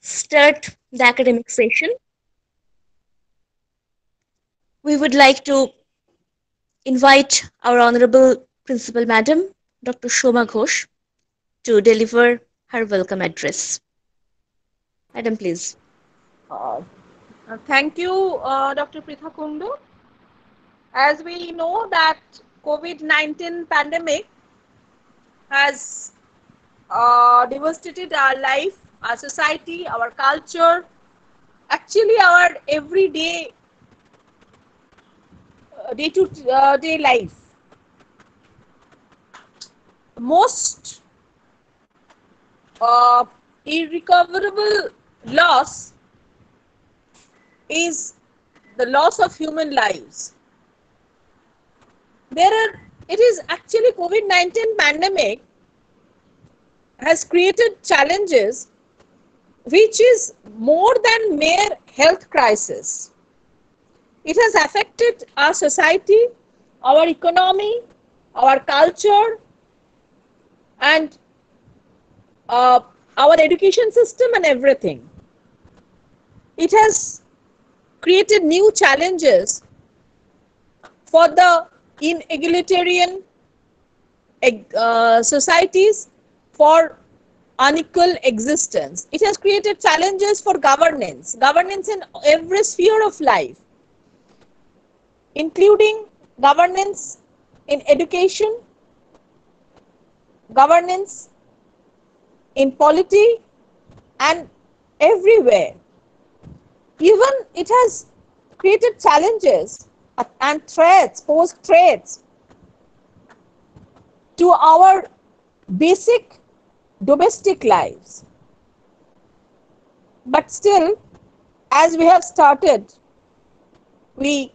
start the academic session. We would like to invite our Honorable Principal Madam, Dr. Shoma Ghosh, to deliver her welcome address. Madam, please. Uh, thank you, uh, Dr. Pritha Kundu. As we know that COVID-19 pandemic has uh, devastated our life, our society, our culture, actually our everyday uh, day-to-day life. Most uh, irrecoverable loss is the loss of human lives. There are, it is actually COVID-19 pandemic has created challenges which is more than mere health crisis. It has affected our society, our economy, our culture, and uh, our education system and everything. It has created new challenges for the inegalitarian uh, societies for unequal existence. It has created challenges for governance, governance in every sphere of life, including governance in education, governance in polity and everywhere. Even it has created challenges and threats, posed threats to our basic domestic lives. But still, as we have started, we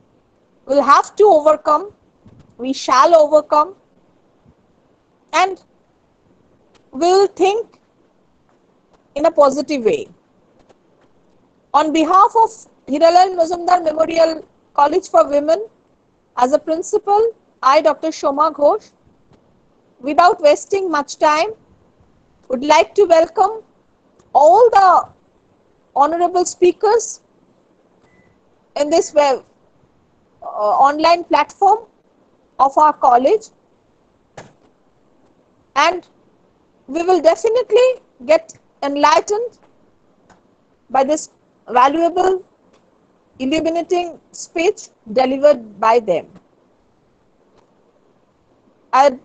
will have to overcome, we shall overcome, and we will think in a positive way. On behalf of Hiralal Mazumdar Memorial College for Women, as a principal, I, Dr. Shoma Ghosh, without wasting much time, would like to welcome all the honorable speakers in this web, uh, online platform of our college and we will definitely get enlightened by this valuable illuminating speech delivered by them. I'd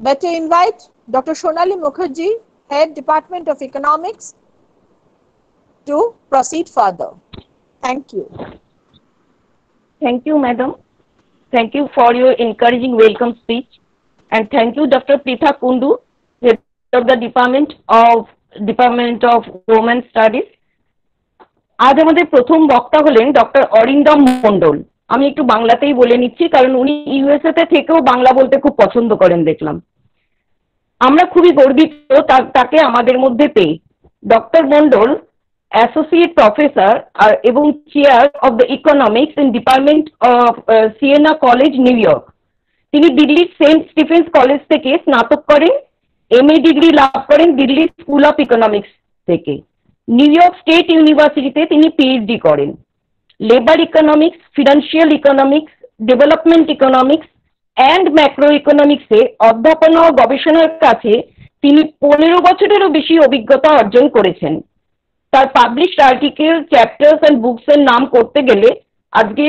better invite Dr. Shonali Mukherjee, Head Department of Economics, to proceed further. Thank you. Thank you, Madam. Thank you for your encouraging welcome speech. And thank you, Dr. Pritha Kundu, Head of the Department of Department of Women Studies. আজ আমাদের প্রথম বক্তা হলেন doctor Arindam Mondal আমি একটু বাংলাতেই বলে নিচ্ছি কারণ উনি ইউএসএ থেকেও বাংলা বলতে খুব পছন্দ করেন দেখলাম আমরা খুবই গর্বিত তাকে আমাদের মধ্যে পেয়ে। ডক্টর মন্ডল, অ্যাসোসিয়েট প্রফেসর আর এবং chair of the economics in department of Siena college, New York. তিনি দিল্লির সেন্ট স্টিফেন্স কলেজ থেকে স্নাতক করেন এম এ ডিগ্রি লাভ করেন দিল্লির স্কুল অফ ইকোনমিক্স থেকে। নিউ ইয়র্ক স্টেট ইউনিভার্সিটিতে তিনি পিএইচডি করেন। Labour economics, financial economics, development economics and macro ইকোনমিক্সে অধ্যাপনা ও গবেষণার কাছে তিনি পনেরো বছরেরও বেশি অভিজ্ঞতা অর্জন করেছেন। তার published article chapters and books এর নাম করতে গেলে আজকে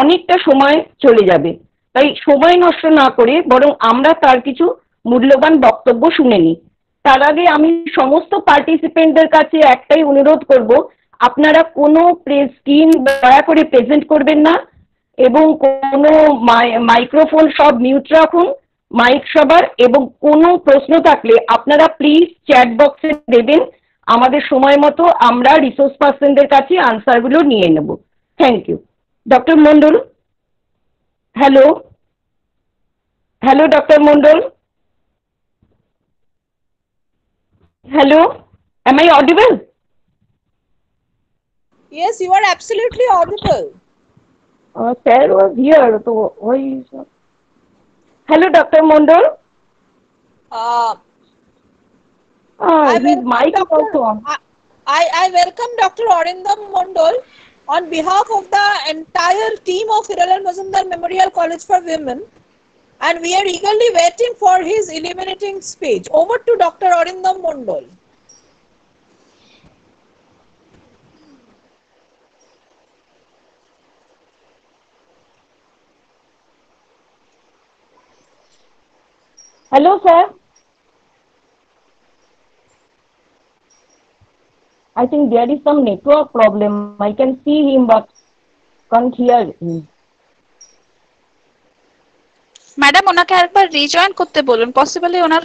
অনেকটা সময় চলে যাবে। তাই সময় নষ্ট না করে বরং আমরা তার কিছু মূল্যবান বক্তব্য শুনে নিই। তার আগে আমি সমস্ত পার্টিসিপেন্টদের কাছে একটাই অনুরোধ করব, আপনারা কোনো স্ক্রিন দয়া করে প্রেজেন্ট করবেন না। এবং কোনো মাইক্রোফোন সব মিউট রাখুন মাইক সবার এবং কোনো প্রশ্ন থাকলে আপনারা প্লিজ চ্যাট বক্সে দেবেন। আমাদের সময় মতো আমরা রিসোর্স পার্সনদের কাছে আনসারগুলো নিয়ে নেব। Thank you doctor Mondal hello hello doctor Mondal hello am I audible? Yes, you are absolutely audible. Uh, sir was here, so why is... Hello, Dr. Mondal. Uh, Ah, I mic Doctor- also on. I, I welcome Dr. Arindam Mondol on behalf of the entire team of Hiralal Mazumdar Memorial College for Women. And we are eagerly waiting for his illuminating speech. Over to Dr. Arindam Mondol. Hello, sir. I think there is some network problem. I can see him but can't hear him. Madam ওনাকে একবার rejoin করতে বলুন possibly ওনার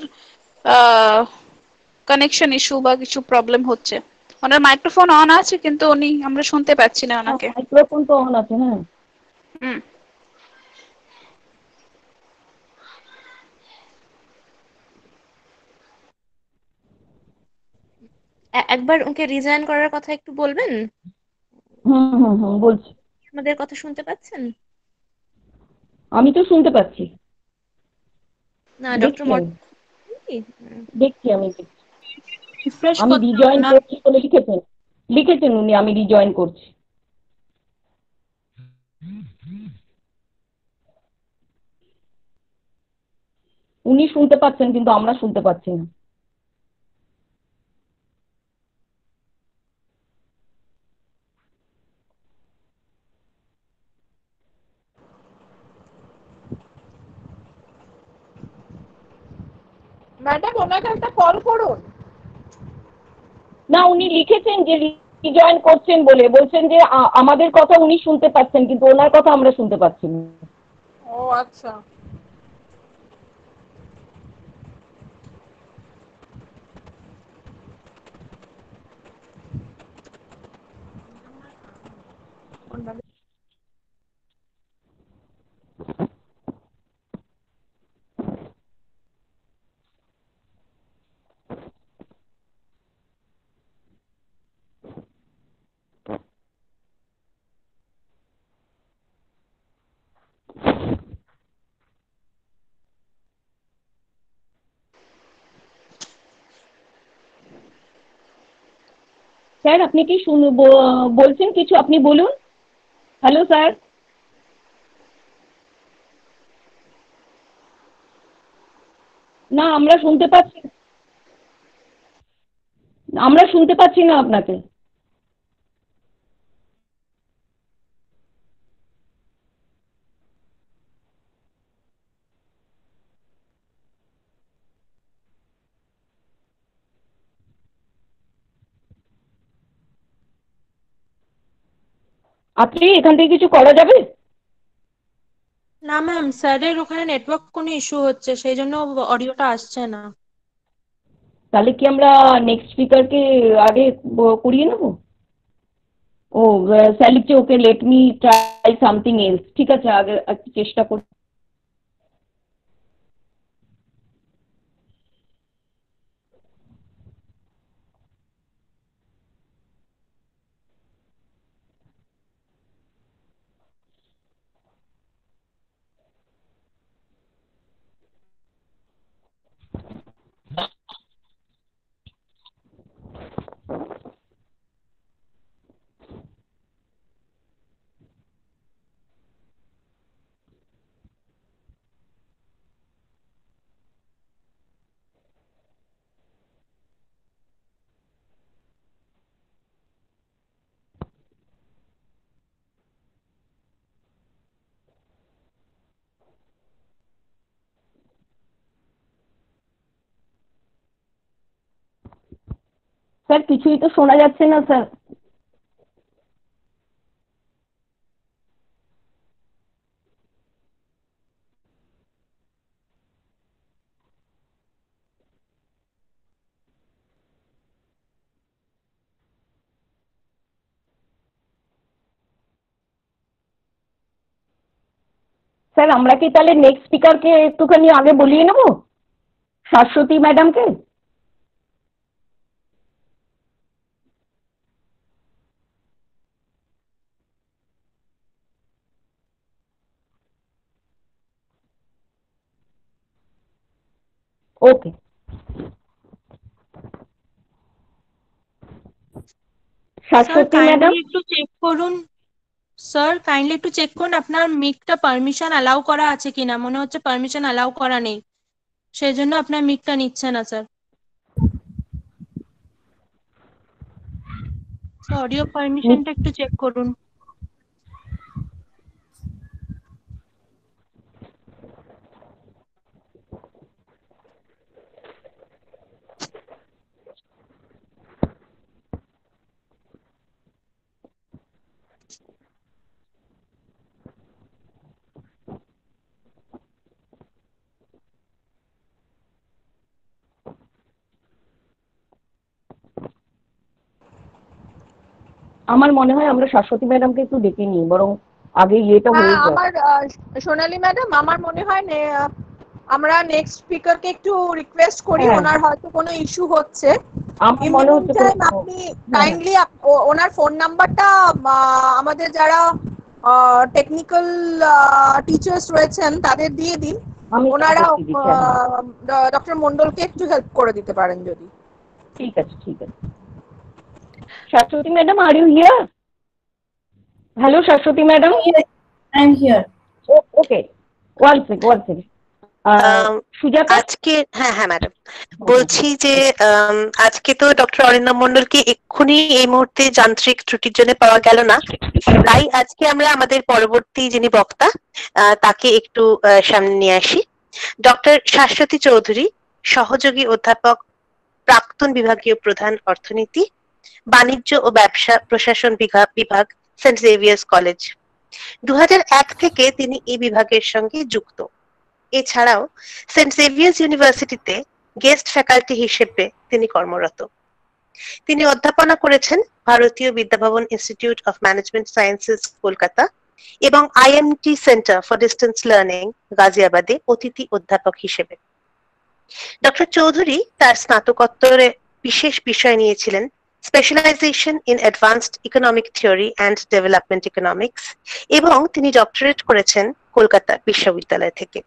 connection issue বা কিছু problem হচ্ছে ওনার microphone on আছে কিন্তু উনি আমরা শুনতে পাচ্ছি না ওনাকে মাইক্রোফোন তো অন আছে হ্যাঁ হুম একবার ওকে রিজাইন করার কথা একটু বলবেন? হুম হুম হুম বলছি। আমাদের কথা শুনতে পাচ্ছেন? আমি তো শুনতে পাচ্ছি। না ডক্টর দেখছি আমি। দেখছি আমি রিজয়েন করছি বলে লিখেছেন। লিখেছেন উনি আমি রিজয়েন করছি। উনি শুনতে পাচ্ছেন কিন্তু আমরা শুনতে পাচ্ছি না ম্যাডাম ওনাকে একটা কল করুন না উনি লিখেছেন যে রিজয়েন করছেন বলে। বলছেন যে আমাদের কথা উনি শুনতে পাচ্ছেন, কিন্তু ওনার কথা আমরা শুনতে পাচ্ছি না। ও আচ্ছা। স্যার, আপনি কি বলছেন কিছু? আপনি বলুন। হ্যালো স্যার না, আমরা শুনতে পাচ্ছি আমরা শুনতে পাচ্ছি না আপনাকে। আপনি এখান থেকে কিছু করা যাবে? না ম্যাম স্যারের ওখানে নেটওয়ার্ক কোনো ইস্যু হচ্ছে সেই জন্য অডিওটা আসছে না। তাহলে কি আমরা নেক্সট স্পিকারকে আগে করিয়ে নেব? ও স্যার লিখছে okay let me try something else ঠিক আছে আগে চেষ্টা করি স্যার কিছুই তো শোনা যাচ্ছে না স্যার স্যার আমরা কি তাহলে নেক্সট স্পিকারকে একটুখানি আগে বলিয়ে নেব শাশ্বতী ম্যাডামকে ওকে শাশ্বতী ম্যাডাম একটু চেক করুন। স্যার কাইন্ডলি একটু চেক করুন আপনার মিকটা পারমিশন অ্যালাউ করা আছে কিনা? মনে হচ্ছে পারমিশন অ্যালাউ করা নেই। সেই জন্য আপনার মিকটা নিচ্ছে না স্যার অডিও পারমিশনটা একটু চেক করুন। আমার মনে হয় আমরা শাশ্বতী ম্যাডামকে একটু ডেকে নিই বরং আগে ইয়েটা হয়ে হ্যাঁ, যায় আমার সোনালী ম্যাডাম আমার মনে হয় নে- আমরা নেক্সট স্পিকারকে একটু রিকোয়েস্ট করি হ্যাঁ। ওনার হয়তো কোনো ইস্যু হচ্ছে। আমার মনে হচ্ছে আপনি কাইন্ডলি ওনার ফোন নাম্বারটা আমাদের যারা টেকনিক্যাল টিচার্স রয়েছেন তাদের দিয়ে দিন। ওনারা হ্যাঁ। ডক্টর মন্ডলকে একটু হেল্প করে দিতে পারেন যদি। ঠিক আছে ঠিক আছে। Shashwati madam are you here hello Shashwati madam I'm here. Okay one second one second Um, Sujata আজকে হ্যাঁ হ্যাঁ ম্যাডাম বলছি যে আম, আজকে তো ডক্টর অরিন্দম মন্ডলকে এক্ষুনি এই মুহূর্তে যান্ত্রিক ত্রুটির জন্য পাওয়া গেল না। তাই আজকে আমরা আমাদের পরবর্তী যিনি বক্তা আহ, তাকে একটু আহ, সামনে নিয়ে আসি। ডক্টর শাশ্বতী চৌধুরী সহযোগী অধ্যাপক প্রাক্তন বিভাগীয় প্রধান অর্থনীতি বাণিজ্য ও ব্যবসা প্রশাসন বিভাগ সেন্ট জেভিয়ার্স কলেজ দু হাজার এক থেকে তিনি এই বিভাগের সঙ্গে যুক্ত। এছাড়াও সেন্ট জেভিয়ার্স ইউনিভার্সিটিতে গেস্ট ফ্যাকাল্টি হিসেবে তিনি কর্মরত। তিনি অধ্যাপনা করেছেন Bharatiya Vidya Bhavan institute of management sciences Kolkata এবং IMT centre for distance learning গাজিয়াবাদে অতিথি অধ্যাপক হিসেবে। ডক্টর চৌধুরী তার স্নাতকোত্তরে বিশেষ বিষয় নিয়েছিলেন specialisation in advanced economic theory and development economics এবং তিনি ডক্টরেট করেছেন কলকাতা বিশ্ববিদ্যালয় থেকে।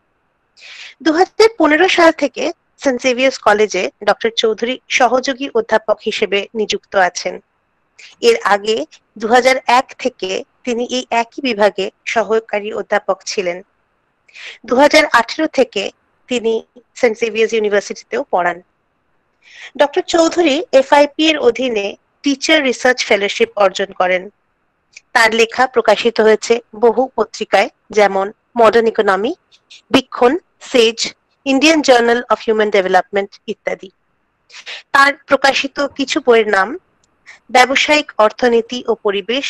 দু হাজার পনেরো সাল থেকে সেন্ট জেভিয়ার্স কলেজে ডক্টর চৌধুরী সহযোগী অধ্যাপক হিসেবে নিযুক্ত আছেন। এর আগে দু হাজার এক থেকে তিনি এই একই বিভাগে সহকারী অধ্যাপক ছিলেন। দু হাজার আঠেরো থেকে তিনি সেন্ট জেভিয়ার্স ইউনিভার্সিটিতেও পড়ান। ডক্টর চৌধুরী এফআইপি এর অধীনে টিচার রিসার্চ ফেলোশিপ অর্জন করেন। তার লেখা প্রকাশিত হয়েছে বহু পত্রিকায়, যেমন modern economy Vikshan Sage Indian journal of human development ইত্যাদি। তার প্রকাশিত কিছু বইয়ের নাম ব্যবসায়িক অর্থনীতি ও পরিবেশ,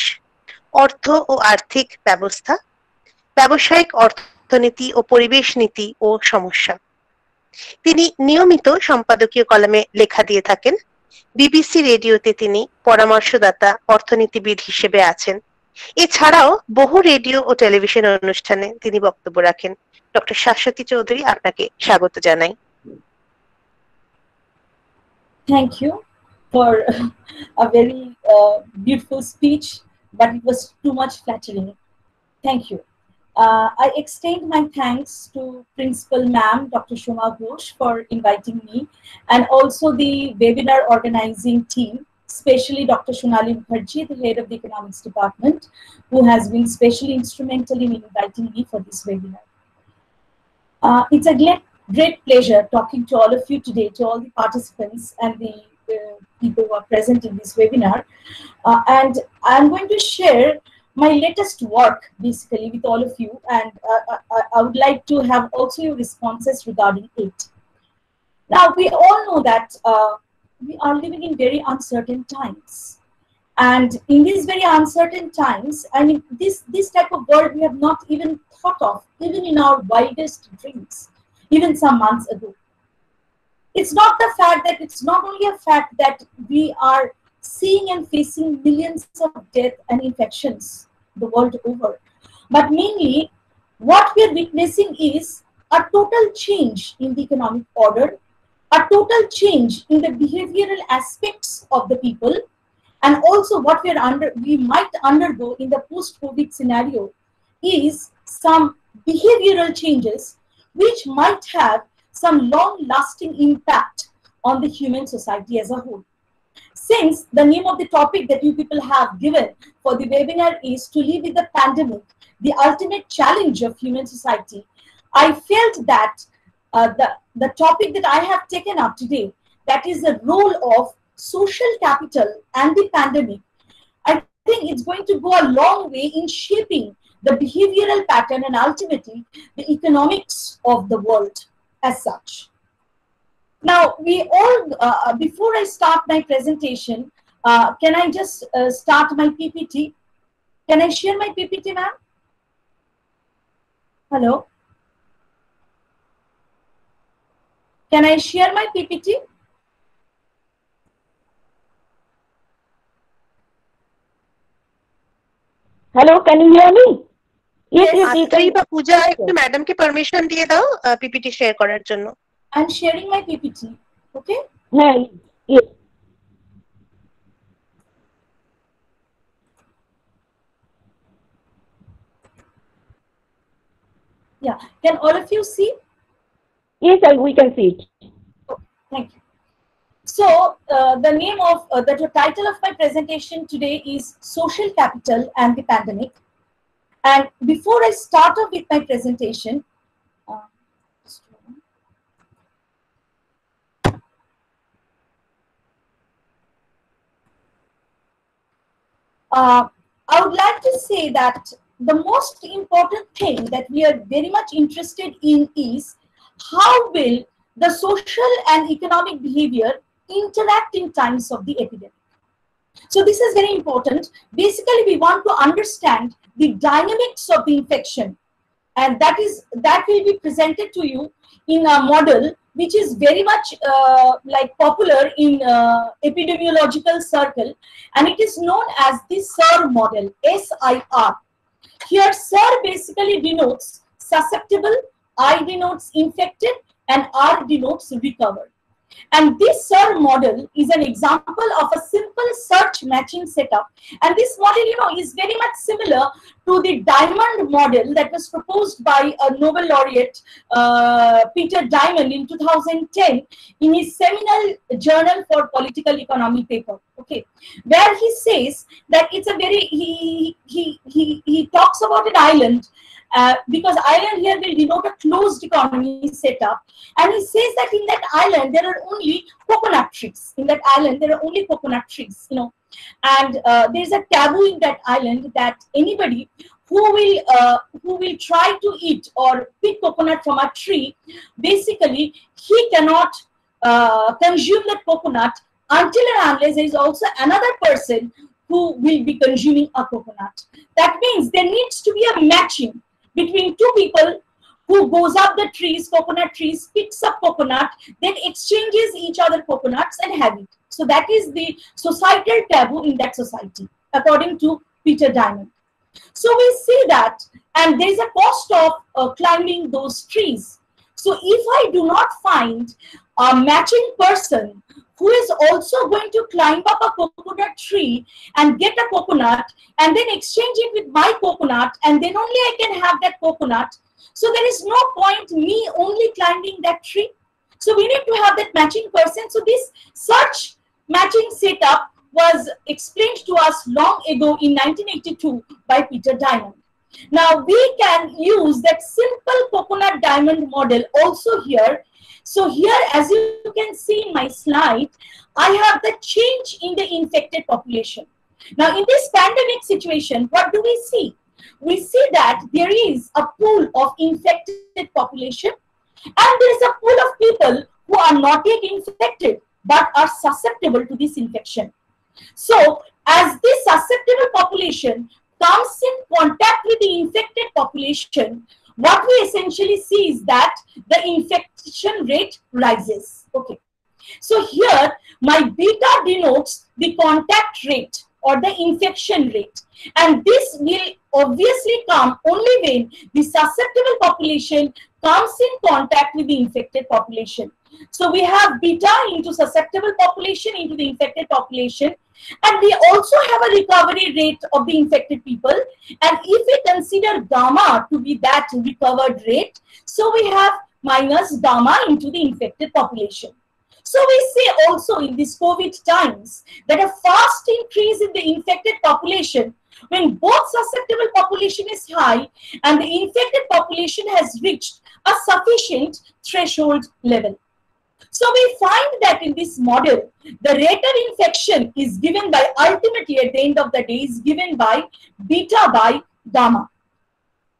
অর্থ ও আর্থিক ব্যবস্থা, ব্যবসায়িক অর্থনীতি ও পরিবেশ নীতি ও সমস্যা। তিনি নিয়মিত সম্পাদকীয় কলমে লেখা দিয়ে থাকেন বিবিসি রেডিওতে তিনি পরামর্শদাতা অর্থনীতিবিদ হিসেবে আছেন এছাড়াও বহু রেডিও ও টেলিভিশন অনুষ্ঠানে তিনি বক্তব্য রাখেন ডক্টর শাশ্বতী চৌধুরী আপনাকে স্বাগত জানাই Thank you a very uh, beautiful speech, but it was too much flattering. Thank you. Uh, I extend my thanks to Principal Ma'am, Dr. Shoma Ghosh, for inviting me, and also the webinar organizing team, especially Dr. Shonali Mukherjee, the head of the Economics Department, who has been specially instrumental in inviting me for this webinar. Uh, it's a great, great pleasure talking to all of you today, to all the participants and the uh, people who are present in this webinar. Uh, and I'm going to share my latest work basically with all of you, and uh, I, I would like to have also your responses regarding it. Now, we all know that uh, we are living in very uncertain times. And in these very uncertain times, I mean, this, this type of world we have not even thought of, even in our wildest dreams, even some months ago. It's not the fact that it's not only a fact that we are seeing and facing millions of deaths and infections the world over, but mainly what we are witnessing is a total change in the economic order, a total change in the behavioral aspects of the people, and also what we are under we might undergo in the post-COVID scenario is some behavioral changes which might have some long-lasting impact on the human society as a whole. Since the name of the topic that you people have given for the webinar is to live with the pandemic, the ultimate challenge of human society, I felt that uh, the, the topic that I have taken up today, that is the role of social capital and the pandemic, I think it's going to go a long way in shaping the behavioral pattern and ultimately the economics of the world as such. Now, we all, uh, before I start my presentation, uh, can I just uh, start my PPT? Can I share my PPT, ma'am? Hello? Can I share my PPT? Hello, can you hear me? Yes, yes, you Atri can. বা পূজা একটু ম্যাডামকে permission দিয়ে দাও PPT share করার জন্য I'm sharing my PPT. Okay? হ্যাঁ, yes. Yeah. Can all of you see? Yes, I- we can see it. Thank you. So uh, the name of uh, the title of my presentation today is Social Capital and the Pandemic. And before I start off with my presentation, uh, just a moment. Uh, I would like to say that the most important thing that we are very much interested in is how will the social and economic behavior interact in times of the epidemic. So this is very important. Basically, we want to understand the dynamics of the infection, and that is that will be presented to you in a model which is very much uh, like popular in uh, epidemiological circle, and it is known as the SIR model. S-I-R. Here, SIR basically denotes susceptible, I denotes infected, and R denotes recovered. And this SIR model is an example of a simple search matching setup. And this model, you know, is very much similar to the diamond model that was proposed by a Nobel laureate, uh, Peter Diamond, in 2010 in his seminal Journal for Political Economy paper. Okay, where he says that it's a very he he he he talks about an island uh, because island here will denote a closed economy setup. And he says that in that island, there are only coconut trees. In that island, there are only coconut trees, you know. And uh, there's a taboo in that island that anybody who will uh, who will try to eat or pick coconut from a tree, basically he cannot uh, consume that coconut until and unless there is also another person who will be consuming a coconut. That means there needs to be a matching between two people who goes up the trees, coconut trees, picks up coconut, then exchanges each other coconuts and have it. So that is the societal taboo in that society, according to Peter Diamond. So we see that, and there is a cost of uh, climbing those trees. So if I do not find a matching person who is also going to climb up a coconut tree and get a coconut and then exchange it with my coconut and then only I can have that coconut. So there is no point me only climbing that tree. So we need to have that matching person. So this search matching setup was explained to us long ago in 1982 by Peter Diamond. Now we can use that simple coconut diamond model also here. So here, as you can see in my slide, I have the change in the infected population. Now in this pandemic situation, what do we see? We see that there is a pool of infected population and there is a pool of people who are not yet infected but are susceptible to this infection. So, as this susceptible population comes in contact with the infected population, what we essentially see is that the infection rate rises. Okay. So here, my beta denotes the contact rate or the infection rate. And this will obviously come only when the susceptible population comes in contact with the infected population. So we have beta into susceptible population into the infected population. And we also have a recovery rate of the infected people. And if we consider gamma to be that recovered rate, so we have minus gamma into the infected population. So we say also in these COVID times that a fast increase in the infected population when both susceptible population is high and the infected population has reached a sufficient threshold level. So we find that in this model, the rate of infection is given by ultimately at the end of the day is given by beta by gamma.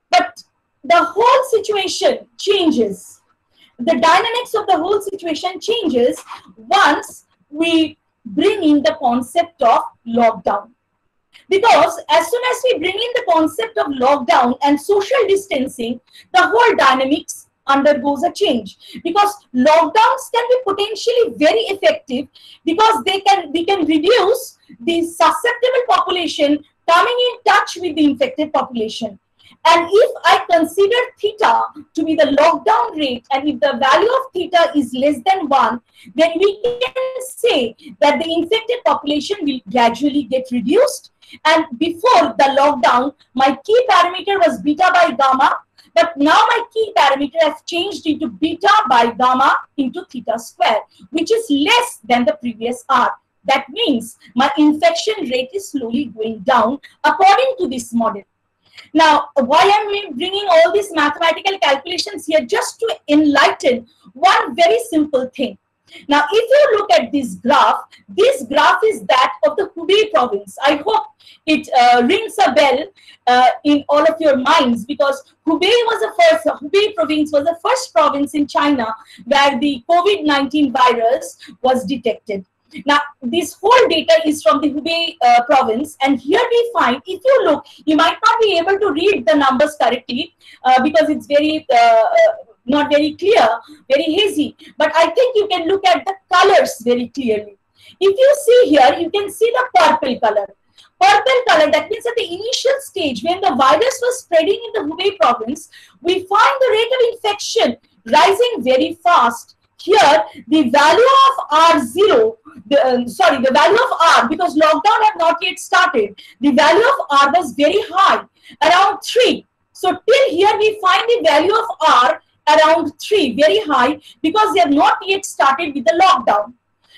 But the whole situation changes. The dynamics of the whole situation changes once we bring in the concept of lockdown. Because as soon as we bring in the concept of lockdown and social distancing, the whole dynamics undergoes a change because lockdowns can be potentially very effective because they can we can reduce the susceptible population coming in touch with the infected population and if I consider theta to be the lockdown rate, and if the value of theta is less than 1, then we can say that the infected population will gradually get reduced. And before the lockdown, my key parameter was beta by gamma, but now my key parameter has changed into beta by gamma into theta square, which is less than the previous R. That means my infection rate is slowly going down according to this model. Now, why am I bringing all these mathematical calculations here? Just to enlighten one very simple thing. Now, if you look at this graph, this graph is that of the Hubei province. I hope it uh, rings a bell uh, in all of your minds because Hubei was the first, Hubei province was the first province in China where the COVID-19 virus was detected. Now, this whole data is from the Hubei uh, province, and here we find, if you look, you might not be able to read the numbers correctly uh, because it's very uh, uh, not very clear, very hazy. But I think you can look at the colors very clearly. If you see here, you can see the purple color. Purple color, that means at the initial stage when the virus was spreading in the Hubei province, we find the rate of infection rising very fast here the value of R0, the, uh, sorry, the value of R, because lockdown had not yet started, the value of R was very high, around 3. So till here we find the value of R around 3, very high, because they have not yet started with the lockdown.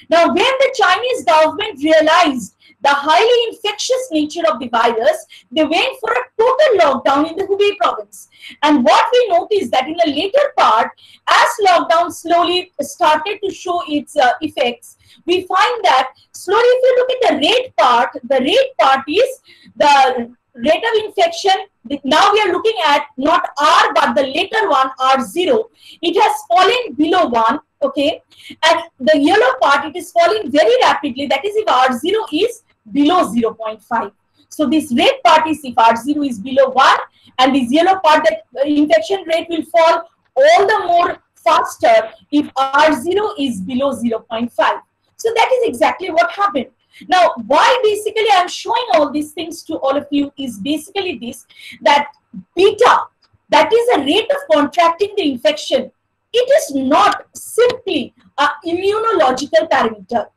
Now, when the Chinese government realized the highly infectious nature of the virus, they went for a total lockdown in the Hubei province. And what we noticed that in the later part, as lockdown slowly started to show its uh, effects, we find that slowly if you look at the rate part, the rate part is the rate of infection. Now we are looking at not R, but the later one, R0. It has fallen below 1, okay? And the yellow part, it is falling very rapidly. That is if R0 is below 0.5. So this red part is if R0 is below 1 and this yellow part that uh, infection rate will fall all the more faster if R0 is below 0.5. So that is exactly what happened. Now, why basically I'm showing all these things to all of you is basically this, that beta, that is a rate of contracting the infection. It is not simply a immunological parameter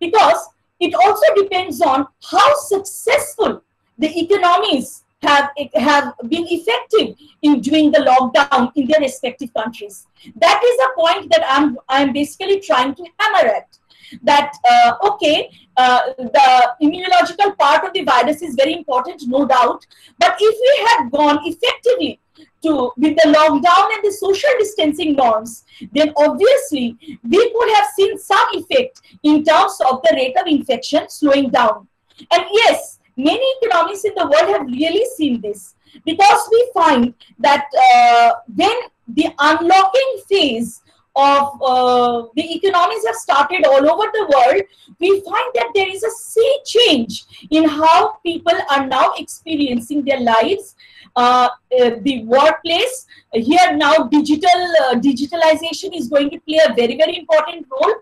because it also depends on how successful the economies have, have been effective in doing the lockdown in their respective countries. That is a point that I'm, I'm basically trying to hammer at. That, uh, okay, uh, the immunological part of the virus is very important, no doubt. But if we had gone effectively to with the lockdown and the social distancing norms, then obviously we could have seen some effect in terms of the rate of infection slowing down. And yes, many economies in the world have really seen this because we find that uh, when the unlocking phase of uh, the economies have started all over the world, we find that there is a sea change in how people are now experiencing their lives. Uh, uh, the workplace here now digital uh, digitalization is going to play a very very important role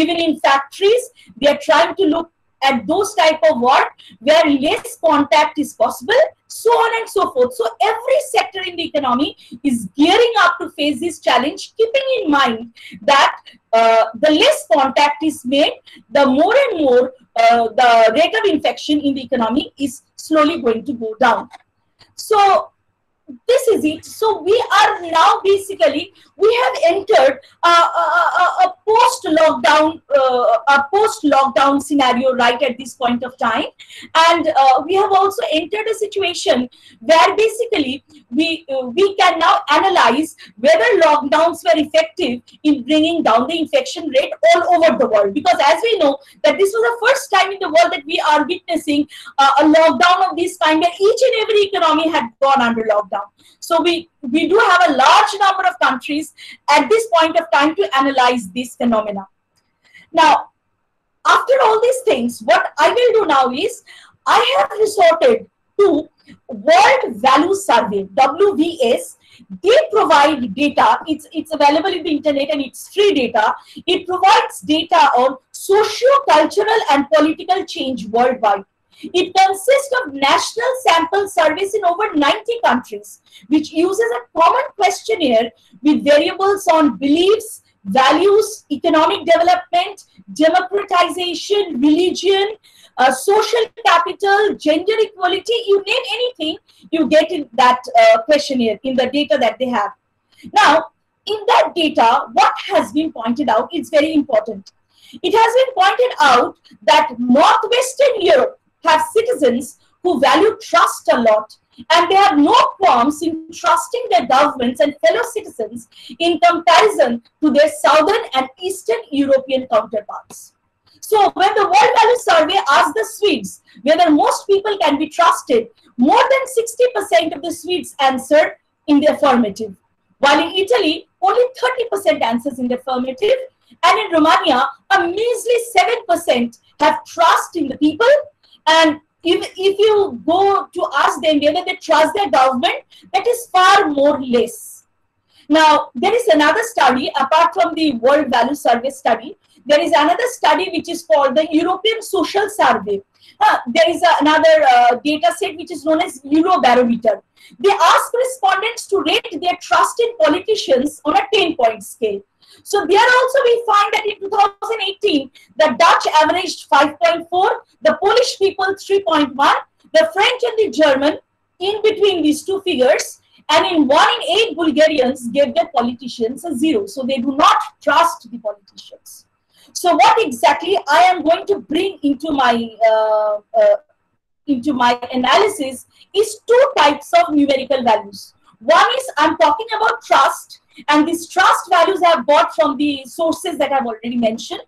even in factories they are trying to look at those type of work where less contact is possible, so on and so forth. So every sector in the economy is gearing up to face this challenge, keeping in mind that uh, the less contact is made, the more and more uh, the rate of infection in the economy is slowly going to go down. So this is it. So we are now basically we have entered a, a, a, a post lockdown uh, a post lockdown scenario right at this point of time, and uh, we have also entered a situation where basically we uh, we can now analyze whether lockdowns were effective in bringing down the infection rate all over the world. Because as we know that this was the first time in the world that we are witnessing uh, a lockdown of this kind, where each and every economy had gone under lockdown. So we, we do have a large number of countries at this point of time to analyze this phenomena. Now, after all these things, what I will do now is I have resorted to World Value Survey, WVS. They provide data, it's, it's available in the internet and it's free data. It provides data on socio-cultural and political change worldwide. It consists of national sample surveys in over 90 countries, which uses a common questionnaire with variables on beliefs, values, economic development, democratization, religion, uh, social capital, gender equality, you name anything, you get in that uh, questionnaire, in the data that they have. Now, in that data, what has been pointed out is very important. It has been pointed out that Northwestern Europe have citizens who value trust a lot and they have no qualms in trusting their governments and fellow citizens in comparison to their southern and eastern European counterparts. So when the World Value Survey asked the Swedes whether most people can be trusted, more than 60% of the Swedes answered in the affirmative. While in Italy, only 30% answers in the affirmative. And in Romania, a measly 7% have trust in the people and if, if you go to ask them whether they trust their government, that is far more less. Now, there is another study, apart from the World Value Survey study, there is another study which is called the European Social Survey. Uh, there is another uh, data set which is known as Eurobarometer. They ask respondents to rate their trust in politicians on a 10 point scale. So there also we find that in 2018, the Dutch averaged 5.4, the Polish people 3.1, the French and the German in between these two figures, and in one in eight Bulgarians gave their politicians a zero. So they do not trust the politicians. So what exactly I am going to bring into my uh, uh, into my analysis is two types of numerical values. One is I'm talking about trust and these trust values I have bought from the sources that I've already mentioned.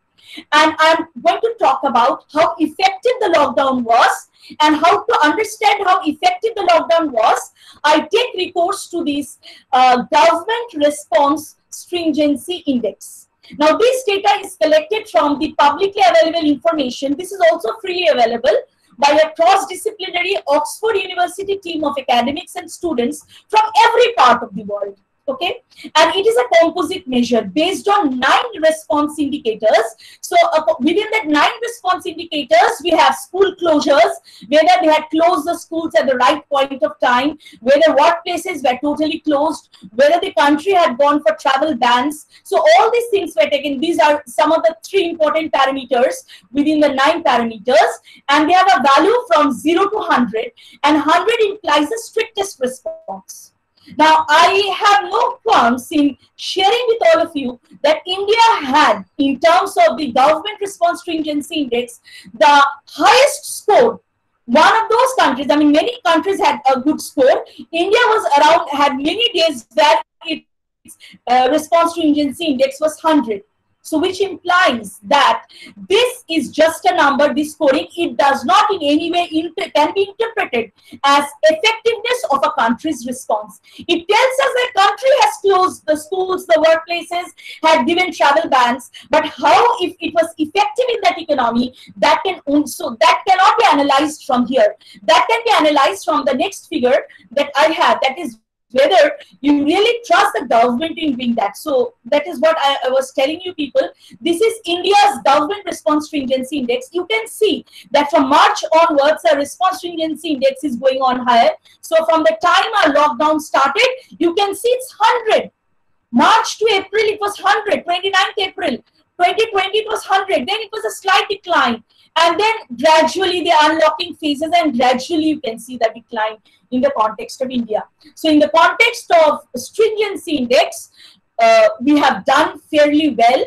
And I'm going to talk about how effective the lockdown was and how to understand how effective the lockdown was. I take recourse to this uh, government response stringency index. Now, this data is collected from the publicly available information. This is also freely available by a cross-disciplinary Oxford University team of academics and students from every part of the world okay? And it is a composite measure based on nine response indicators. So uh, within that nine response indicators we have school closures whether they had closed the schools at the right point of time whether workplaces were totally closed whether the country had gone for travel bans. So all these things were taken. These are some of the three important parameters within the nine parameters. And they have a value from 0 to 100 and 100 implies the strictest response now, I have no qualms in sharing with all of you that India had, in terms of the government response stringency index, the highest score. One of those countries, I mean, many countries had a good score. India was around, had many days where its uh, response stringency index was 100. So which implies that this is just a number, this scoring, it does not in any way can be interpreted as effectiveness of a country's response. It tells us that country has closed the schools, the workplaces, had given travel bans, but how if it was effective in that economy, that can also, that cannot be analyzed from here. That can be analyzed from the next figure that I have, that is whether you really trust the government in doing that. So that is what I, I, was telling you people. This is India's government response stringency index. You can see that from March onwards, the response stringency index is going on higher. So from the time our lockdown started, you can see it's 100. March to April, it was 100, 29th April. 2020 it was 100, then it was a slight decline. And then gradually the unlocking phases and gradually you can see the decline in the context of India. So in the context of stringency index, uh, we have done fairly well.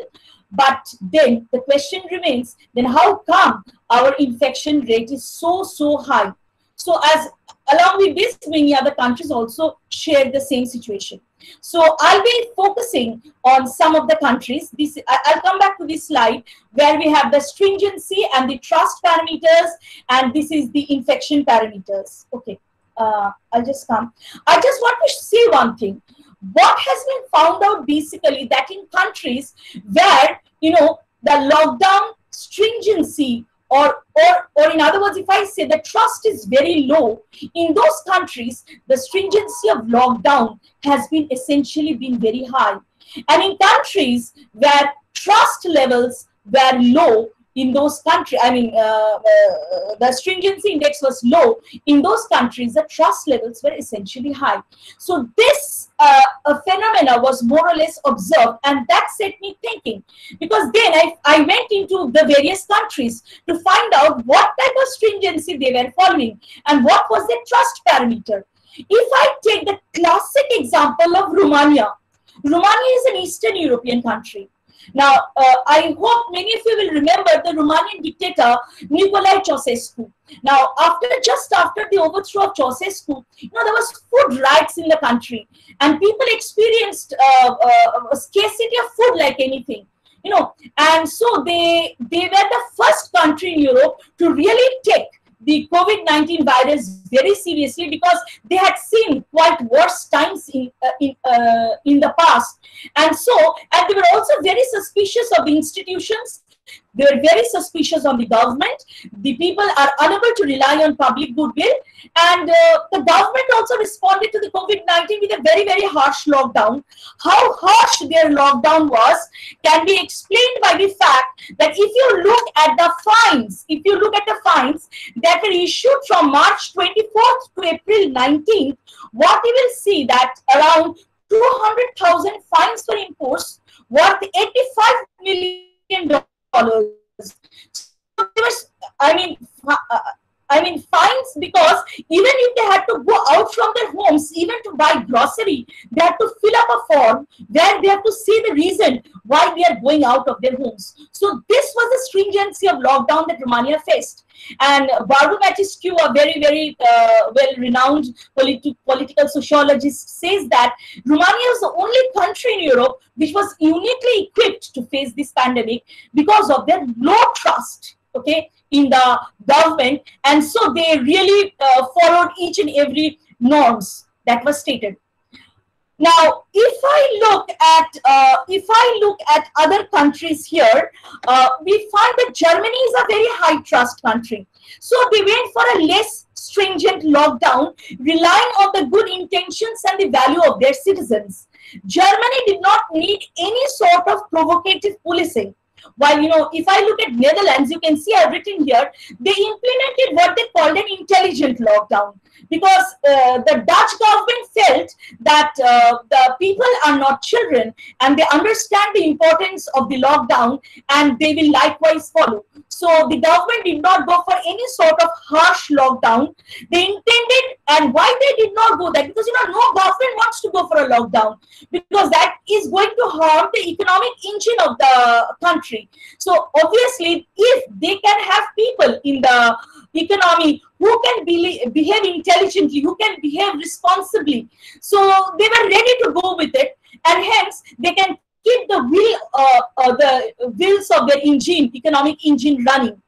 But then the question remains, then how come our infection rate is so, so high? So as along with this, many other countries also share the same situation. So I'll be focusing on some of the countries. This I'll come back to this slide where we have the stringency and the trust parameters, and this is the infection parameters. Okay, uh, I'll just come. I just want to say one thing. What has been found out basically that in countries where you know the lockdown stringency or or or in other words if i say the trust is very low in those countries the stringency of lockdown has been essentially been very high. And in countries where trust levels were low in those countries i mean uh, uh, the stringency index was low. In those countries the trust levels were essentially high. So this uh, a phenomena was more or less observed and that set me thinking. Because then I, I went into the various countries to find out what type of stringency they were following and what was the trust parameter. If i take the classic example of romania romania is an eastern european country now, uh, I hope many of you will remember the Romanian dictator Nicolae Ceausescu. Now, after just after the overthrow of Ceausescu, you know, there was food riots in the country, and people experienced uh, uh, a scarcity of food like anything. You know, and so they they were the first country in Europe to really take the COVID-19 virus very seriously because they had seen quite worse times in uh, in uh, in the past, and so and they were also very suspicious of institutions. They were very suspicious on the government. The people are unable to rely on public goodwill, and uh, the government also responded to the COVID-19 with a very very harsh lockdown. How harsh their lockdown was can be explained by the fact that if you look at the fines, if you look at the fines that were issued from March 24th to April 19th, what you will see that around 200,000 fines were imposed worth 85 million dollars. So there was, I mean, uh, I mean, fines because even if they had to go out from their homes, even to buy grocery, they had to fill up a form where they have to say the reason why they are going out of their homes. So this was the stringency of lockdown that Romania faced. And Barbu Mateescu, a very, very uh, well-renowned politi- political sociologist, says that Romania is the only country in Europe which was uniquely equipped to face this pandemic because of their low trust. Okay, in the government, and so they really uh, followed each and every norms that was stated. Now, if I look at uh, if I look at other countries here, uh, we find that Germany is a very high trust country. So they went for a less stringent lockdown, relying on the good intentions and the value of their citizens. Germany did not need any sort of provocative policing. While you know, if I look at Netherlands, you can see I've written here, they implemented what they called an intelligent lockdown because uh, the Dutch government felt that uh, the people are not children and they understand the importance of the lockdown and they will likewise follow. So the government did not go for any sort of harsh lockdown. They intended, and why they did not go that? Because you know, no government wants to go for a lockdown because that is going to harm the economic engine of the country. So obviously, if they can have people in the economy who can be, behave intelligently, who can behave responsibly, so they were ready to go with it, and hence they can keep the wheel, uh, uh, the wheels of their engine, economic engine running.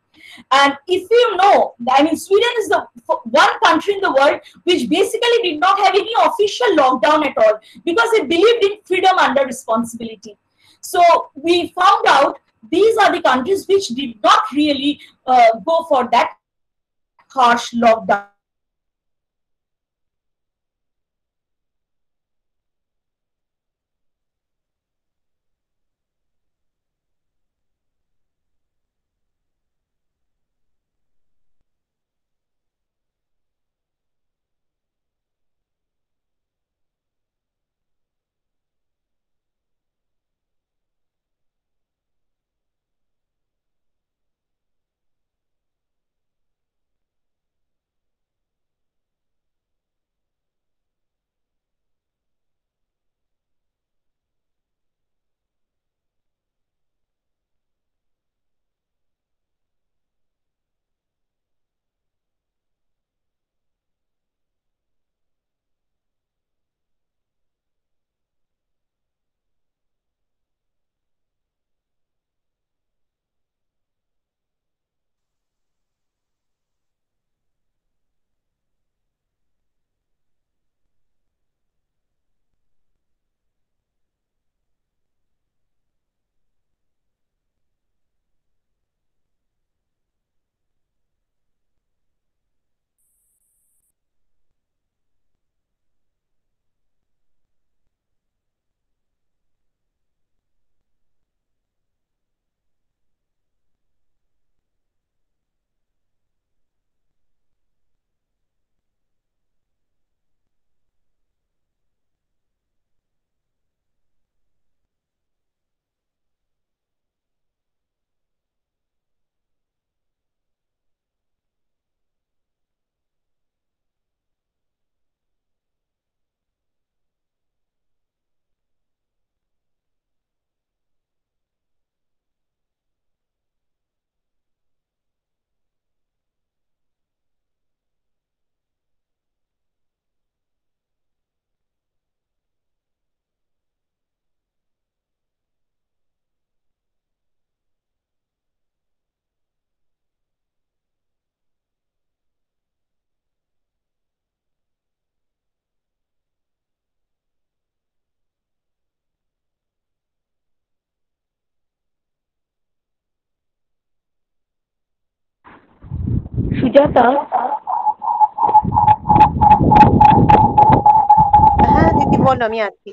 And if you know, I mean, Sweden is the one country in the world which basically did not have any official lockdown at all because they believed in freedom under responsibility. So we found out these are the countries which did not really uh, go for that harsh lockdown. Sujata? হ্যাঁ দিদি বলো আমি আছি.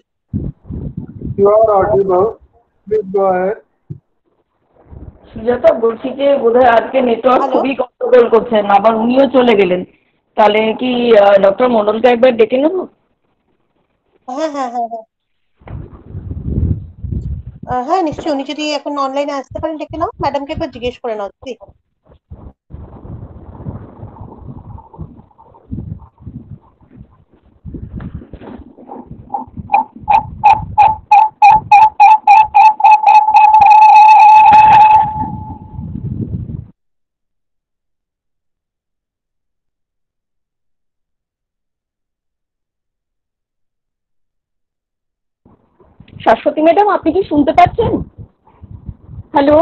সুজাতা বলছি যে বোধহয় আজকে network? খুবই গন্ডগোল করছেন আবার উনিও চলে গেলেন। তাহলে কি ডক্টর মন্ডলকে একবার ডেকে নেব? হ্যাঁ হ্যাঁ হ্যাঁ হ্যাঁ। হ্যাঁ নিশ্চয়ই উনি যদি এখন অনলাইনে আসতে পারেন ডেকে নাও। ম্যাডামকে একবার জিজ্ঞেস করে নাও দিদি। শাশ্বতী ম্যাডাম, আপনি কি শুনতে পাচ্ছেন? হ্যালো?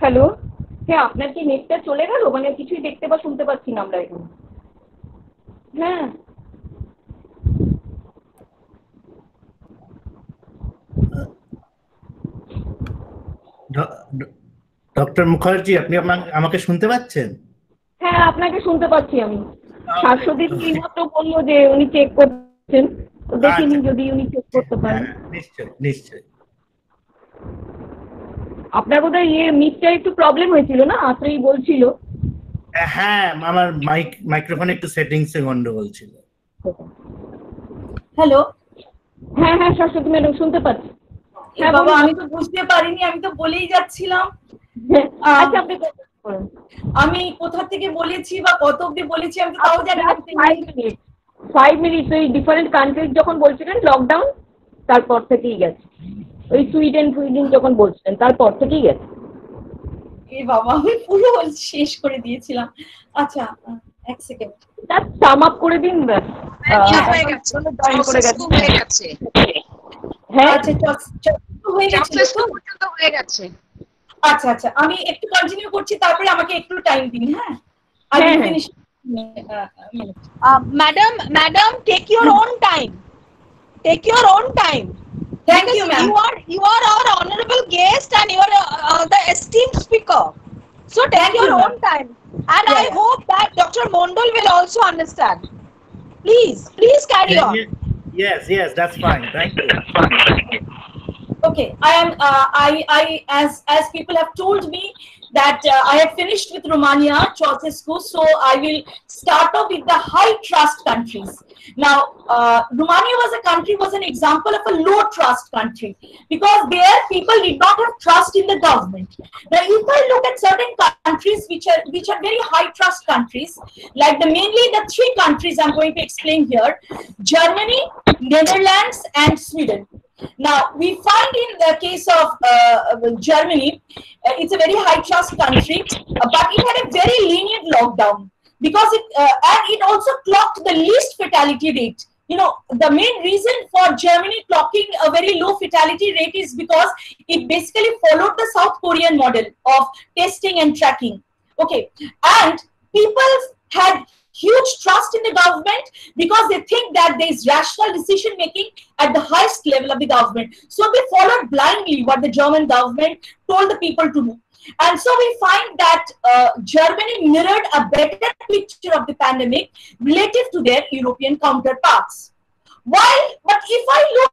হ্যালো? হ্যাঁ আপনার কি নেটটা চলে গেল? মানে কিছুই দেখতে বা শুনতে পাচ্ছি না আমরা এখন। হ্যাঁ। ডক্টর মুখার্জি আপনি আমা- আমাকে শুনতে পাচ্ছেন? হ্যাঁ আপনাকে শুনতে পাচ্ছি আমি। শাশ্বতী এইমাত্র বলল যে উনি চেক করছেন? দেখিনি আচ্ছা। যদি উনি চেক করতে পারেন। হ্যাঁ, নিশ্চয় নিশ্চয় আপনার বোধহয় ইয়ে মিটটা একটু প্রবলেম হয়েছিল না? আত্রেই বলছিল। হ্যাঁ আমার মাইক মাইক্রোফোনে একটু সেটিংস গন্ডগোল ছিল। হ্যালো হ্যাঁ হ্যাঁ শাশ্বতী ম্যাডাম শুনতে পাচ্ছি। হ্যাঁ বাবা আমি তো বুঝতে পারিনি আমি তো বলেই যাচ্ছিলাম। আচ্ছা আপনি আমি কোথা থেকে বলেছি বা কত অব্দি বলেছি আমি তাও জানি না। ফাইভ মিনিট ফাইভ মিনিট ওই ডিফারেন্ট কান্ট্রিজ যখন বলছিলেন লকডাউন তারপর থেকেই গেছে। ওই সুইডেন ফুইডেন যখন বলছিলেন তারপর থেকেই গেছে। এ বাবা আমি পুরো শেষ করে দিয়েছিলাম। আচ্ছা এক সেকেন্ড জাস্ট সাম আপ করে দিন ব্যাস হ্যাঁ, করে গেছে। Successful হয়ে গেছে হ্যাঁ আচ্ছা চল- চল, তো হয়ে গেছিল Successful তো? পর্যন্ত হয়ে গেছে আচ্ছা আচ্ছা আমি একটু কন্টিনিউ করছি তারপরে আমাকে একটু টাইম দিন হ্যাঁ আই হ্যাঁ, উইল হ্যাঁ। Finish Uh, madam, madam, take your own time. Take your own time. Thank Because you ma'am You are you are our honorable guest and you are uh, uh, the esteemed speaker. So take Thank your you, own ma'am. time. And Yeah, I yeah. hope that Dr. Mondal will also understand. Please, please carry on. Yes, yes, that's fine. Thank you. okay i am uh, i i as as people have told me that uh, i have finished with romania ceausescu so i will start off with the high trust countries. Now uh, romania was a country was an example of a low trust country because there people did not have trust in the government. Now if i look at certain countries which are which are very high trust countries like the mainly the three countries i'm going to explain here germany netherlands and sweden now, we find in the case of uh, Germany, uh, it's a very high trust country, uh, but it had a very lenient lockdown because it uh, and it also clocked the least fatality rate. You know, the main reason for Germany clocking a very low fatality rate is because it basically followed the South Korean model of testing and tracking. Okay, and people had huge trust in the government because they think that there is rational decision making at the highest level of the government. So they followed blindly what the German government told the people to do. And so we find that uh, Germany mirrored a better picture of the pandemic relative to their European counterparts. While, but if I look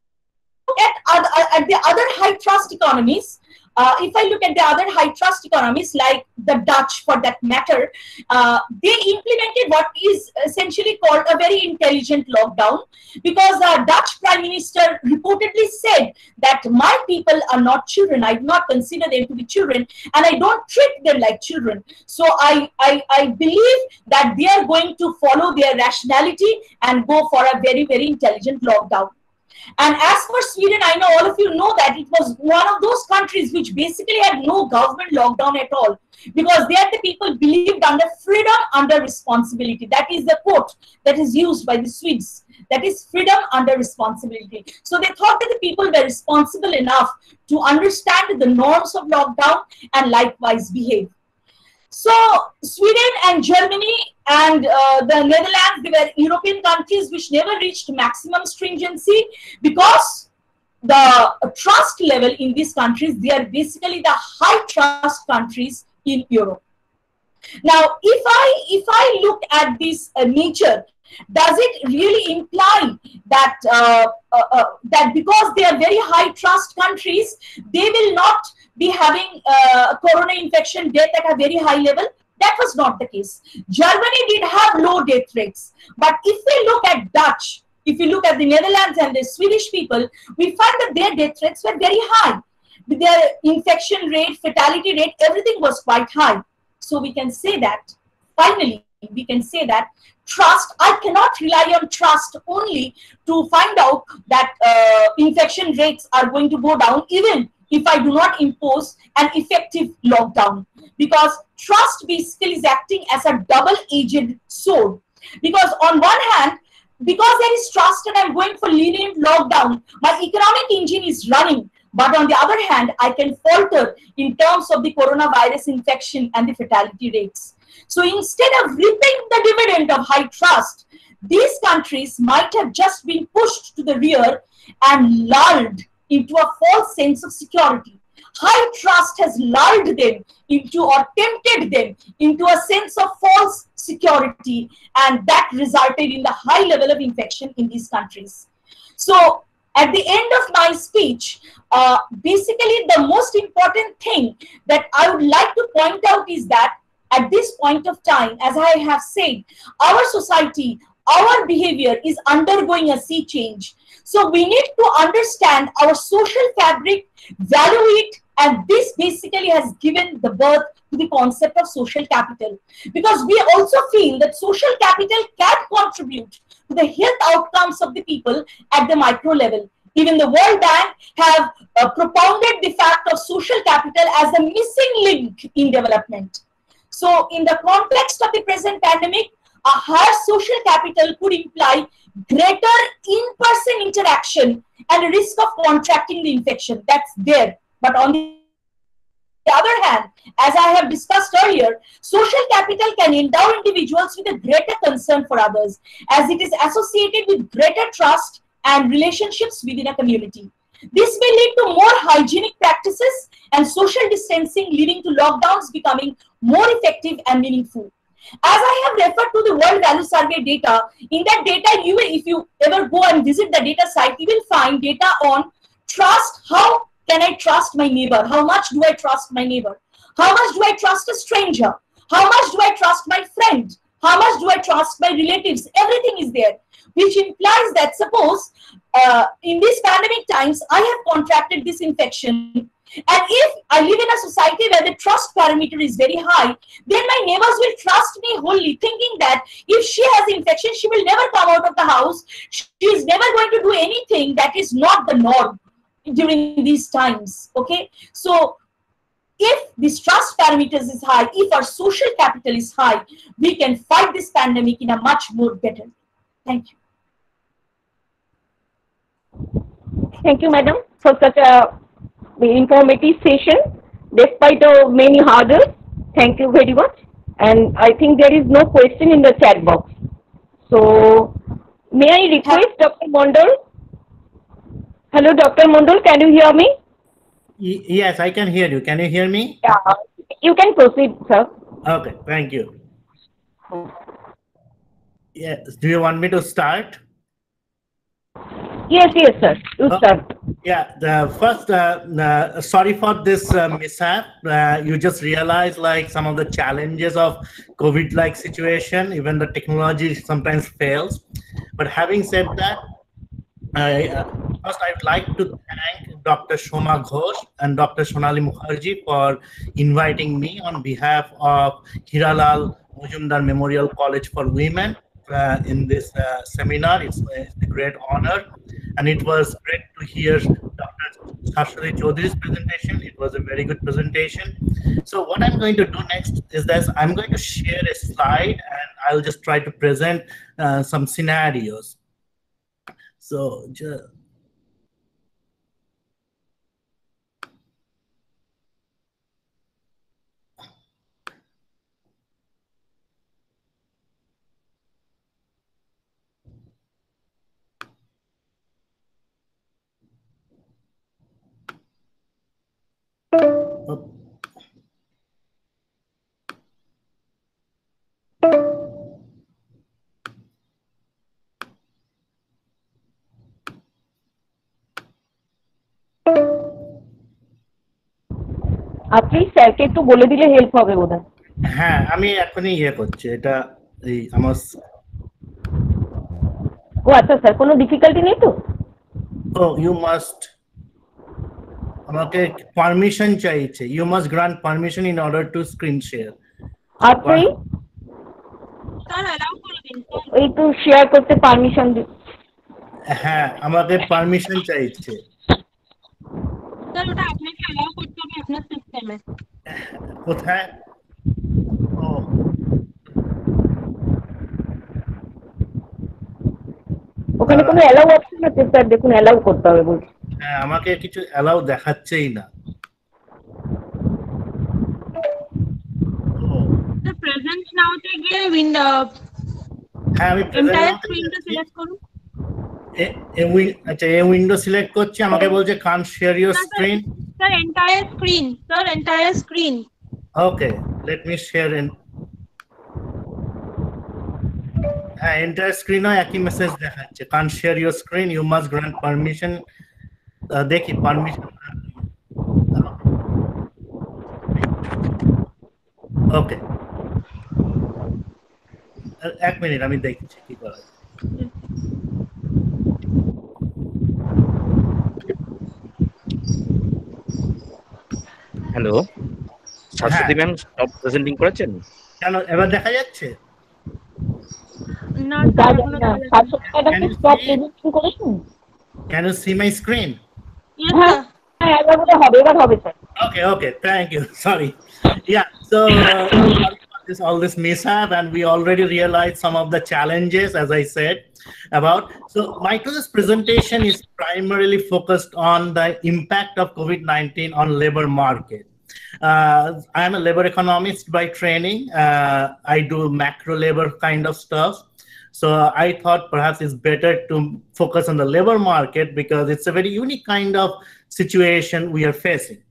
at, at the other high trust economies, uh, if I look at the other high trust economies like the Dutch for that matter, uh, they implemented what is essentially called a very intelligent lockdown because the Dutch prime minister reportedly said that my people are not children. I do not consider them to be children and I don't treat them like children. So I, I, I believe that they are going to follow their rationality and go for a very, very intelligent lockdown. And as for Sweden, I know all of you know that it was one of those countries which basically had no government lockdown at all because there the people believed under freedom under responsibility. That is the quote that is used by the Swedes. That is freedom under responsibility. So they thought that the people were responsible enough to understand the norms of lockdown and likewise behave. So Sweden and Germany and uh, the Netherlands, they were European countries which never reached maximum stringency because the trust level in these countries, they are basically the high trust countries in Europe. Now, if I if I look at this uh, nature, does it really imply that uh, uh, uh, that because they are very high trust countries, they will not be having uh, corona infection death at a very high level? That was not the case. Germany did have low death rates, but if we look at Dutch, if you look at the Netherlands and the Swedish people, we find that their death rates were very high. Their infection rate, fatality rate, everything was quite high. So we can say that, finally, we can say that trust, I cannot rely on trust only to find out that uh, infection rates are going to go down, even if I do not impose an effective lockdown. Because trust basically is acting as a double-edged sword. Because on one hand, because there is trust and I'm going for lenient lockdown, my economic engine is running. But on the other hand, I can falter in terms of the coronavirus infection and the fatality rates. So instead of reaping the dividend of high trust, these countries might have just been pushed to the rear and lulled into a false sense of security. High trust has lulled them into or tempted them into a sense of false security, and that resulted in the high level of infection in these countries. So, at the end of my speech, uh, basically, the most important thing that I would like to point out is that at this point of time, as I have said, our society, our behavior is undergoing a sea change. So we need to understand our social fabric, value it, and this basically has given the birth to the concept of social capital. Because we also feel that social capital can contribute to the health outcomes of the people at the micro level. Even the World Bank have uh, propounded the fact of social capital as a missing link in development. So in the context of the present pandemic, uh, a higher social capital could imply greater in-person interaction and a risk of contracting the infection. That's there. But on the other hand, as I have discussed earlier, social capital can endow individuals with a greater concern for others as it is associated with greater trust and relationships within a community. This may lead to more hygienic practices and social distancing, leading to lockdowns becoming more effective and meaningful. As I have referred to the World Value Survey data, in that data, you will, if you ever go and visit the data site, you will find data on trust. How can I trust my neighbor? How much do I trust my neighbor? How much do I trust a stranger? How much do I trust my friend? How much do I trust my relatives? Everything is there, which implies that suppose uh, in these pandemic times, I have contracted this infection and if I live in a society where the trust parameter is very high, then my neighbors will trust me wholly, thinking that if she has infection, she will never come out of the house. She is never going to do anything that is not the norm during these times. Okay. So if this trust parameters is high, if our social capital is high, we can fight this pandemic in a much more better way. Thank you. Thank you, madam, for such a informative session despite the many hurdles. Thank you very much. And I think there is no question in the chat box. So, may I request Dr. Mondal? Hello, Dr. Mondal, can you hear me? Y- yes, I can hear you. Can you hear me? Yeah, you can proceed, sir. Okay, thank you. Yes, do you want me to start? Yes, yes, sir. You Uh, start. Yeah, the first, uh, uh, sorry for this uh, mishap. Uh, you just realize like some of the challenges of COVID-like situation, even the technology sometimes fails. But having said that, I, uh, first I would like to thank Dr. Shoma Ghosh and Dr. Sonali Mukherjee for inviting me on behalf of Hiralal Mazumdar Memorial College for Women uh, in this uh, seminar. It's, it's a great honor. And it was great to hear Dr. Shashwati Chaudhary's presentation. It was a very good presentation. So what I'm going to do next is that I'm going to share a slide and I'll just try to present uh, some scenarios. So just, আপনি স্যারকে একটু বলে দিলে help হবে বোধহয়। হ্যাঁ আমি এখনই ইয়ে করছি এটা এই আমার ও আচ্ছা স্যার কোনো ডিফিকাল্টি নেই তো? ও ইউ মাস্ট আমাকে পারমিশন চাইছে। You must grant permission in order to screen share আপনি স্যার অ্যালাউ করে দিন এই তো শেয়ার করতে পারমিশন হ্যাঁ আমাকে পারমিশন চাইছে। স্যার ওটা আপনাকে অ্যালাউ করতে হবে আপনার সিস্টেমে কোথায়? ও। ওখানে কোনো অ্যালাউ অপশন আছে? স্যার দেখুন অ্যালাউ করতে হবে বলছি। হ্যাঁ আমাকে কিছু অ্যালাউ দেখাচ্ছেই না। গিয়ে উইন্ডো হ্যাঁ আমি সিলেক্ট করুন। এ আচ্ছা এই উইন্ডো সিলেক্ট করছি আমাকে বলছে can share your screen sir entire screen sir entire screen okay let me share in হ্যাঁ এন্টায়ার স্ক্রিনও একই মেসেজ দেখাচ্ছে। Can share your screen you must grant permission দেখি পারমিশন ওকে এক মিনিট আমি দেখছি কি করা। হ্যালো সরস্বতী ম্যাম সব প্রেজেন্টিং করেছেন? কেন এবার দেখা যাচ্ছে? না না প্রেজেন্টিং করেছেন? Yes, হ্যাঁ sir. হ্যাঁ এবার বোধহয় হবে এবার হবে sir Okay, okay. Thank you. Sorry. Yeah. So uh, sorry for this all this mishap, and we already realized some of the challenges, as I said about. So Microsoft's presentation is primarily focused on the impact of COVID-19 on labor market. Uh, I'm a labor economist by training. Uh, I do macro labor kind of stuff. So I thought perhaps it's better to focus on the labor market because it's a very unique kind of situation we are facing.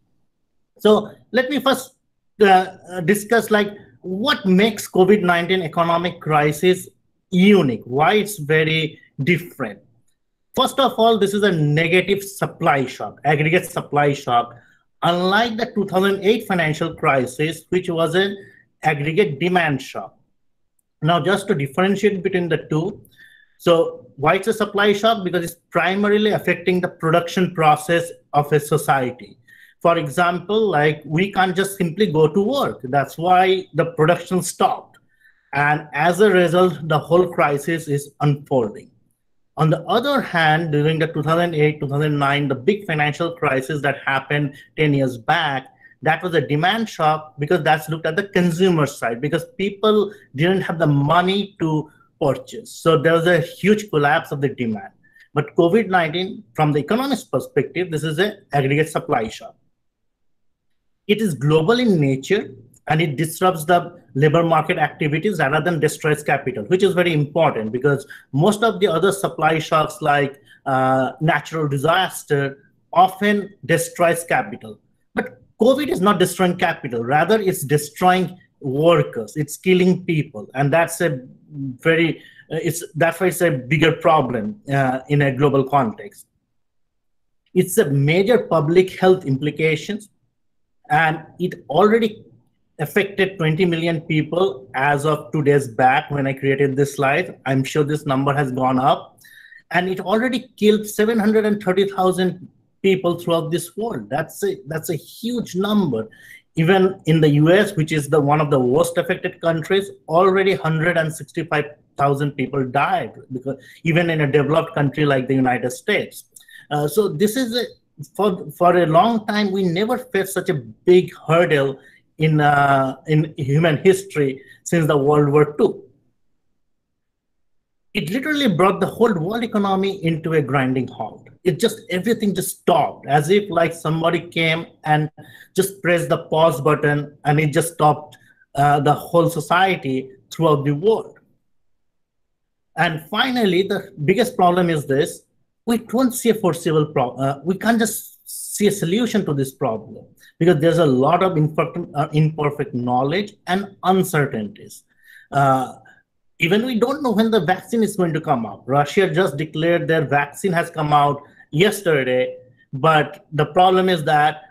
So let me first uh, uh, discuss like what makes COVID-19 economic crisis unique, why it's very different. First of all, this is a negative supply shock, aggregate supply shock, unlike the 2008 financial crisis, which was an aggregate demand shock. Now, just to differentiate between the two, so why it's a supply shock? Because it's primarily affecting the production process of a society. For example, like we can't just simply go to work. That's why the production stopped. And as a result, the whole crisis is unfolding. On the other hand, during the 2008 2009, the big financial crisis that happened 10 years back, that was a demand shock because that's looked at the consumer side because people didn't have the money to purchase. So there was a huge collapse of the demand. But COVID 19, from the economist perspective, this is an aggregate supply shock. It is global in nature and it disrupts the labor market activities rather than destroys capital, which is very important because most of the other supply shocks like uh, natural disaster often destroys capital. COVID is not destroying capital, rather it's destroying workers, it's killing people. And that's a very, uh, it's that's why it's a bigger problem uh, in a global context. It's a major public health implications and it already affected 20 million people as of two days back when I created this slide. I'm sure this number has gone up. And it already killed 730,000 people throughout this world. That's a, that's a huge number. even in the US, which is the one of the worst affected countries, already 165,000 people died because even in a developed country like the United States. Uh, so this is a, for for a long time we never faced such a big hurdle in uh, in human history since the World War II. It literally brought the whole world economy into a grinding halt it just everything just stopped. As if like somebody came and just pressed the pause button and it just stopped uh, the whole society throughout the world. And finally the biggest problem is this. We don't see a foreseeable problem uh, we can't just see a solution to this problem because there's a lot of imperfect, uh, imperfect knowledge and uncertainties. Uh, even we don't know when the vaccine is going to come out. Russia just declared their vaccine has come out yesterday, but the problem is that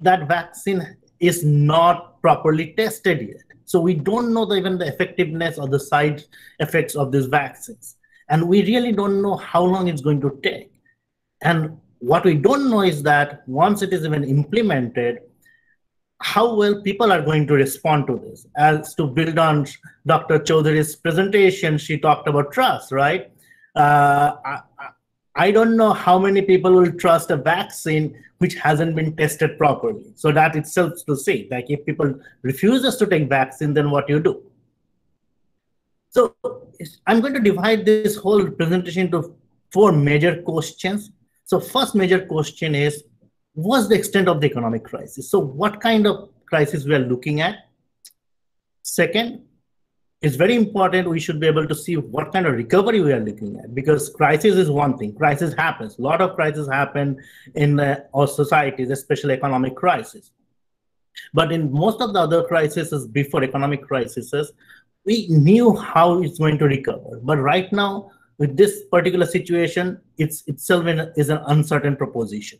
that vaccine is not properly tested yet. So we don't know the, even the effectiveness or the side effects of these vaccines. And we really don't know how long it's going to take. And what we don't know is that once it is even implemented, how well people are going to respond to this. As to build on Dr. Chaudhary's presentation, she talked about trust, right? Uh, I, don't know how many people will trust a vaccine which hasn't been tested properly. So that itself to say, like if people refuses to take vaccine, then what you do? So I'm going to divide this whole presentation into four major questions. So first major question is, what's the extent of the economic crisis? So what kind of crisis we are looking at? Second, it's very important we should be able to see what kind of recovery we are looking at because crisis is one thing crisis happens. A lot of crises happen in uh, our societies especially economic crisis. But in most of the other crises before economic crises we knew how it's going to recover. But right now with this particular situation it's itself is an uncertain proposition.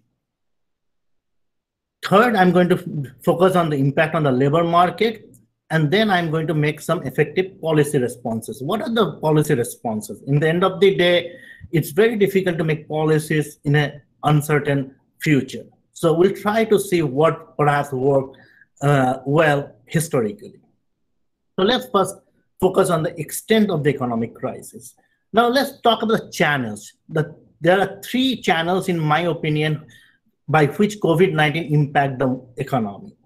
Third, I'm going to focus on the impact on the labor market, and then I'm going to make some effective policy responses. What are the policy responses? In the end of the day, it's very difficult to make policies in an uncertain future. So we'll try to see what perhaps worked uh, well historically. So let's first focus on the extent of the economic crisis. Now let's talk about the channels. The, there are three channels, in my opinion, by which COVID-19 impact the economy.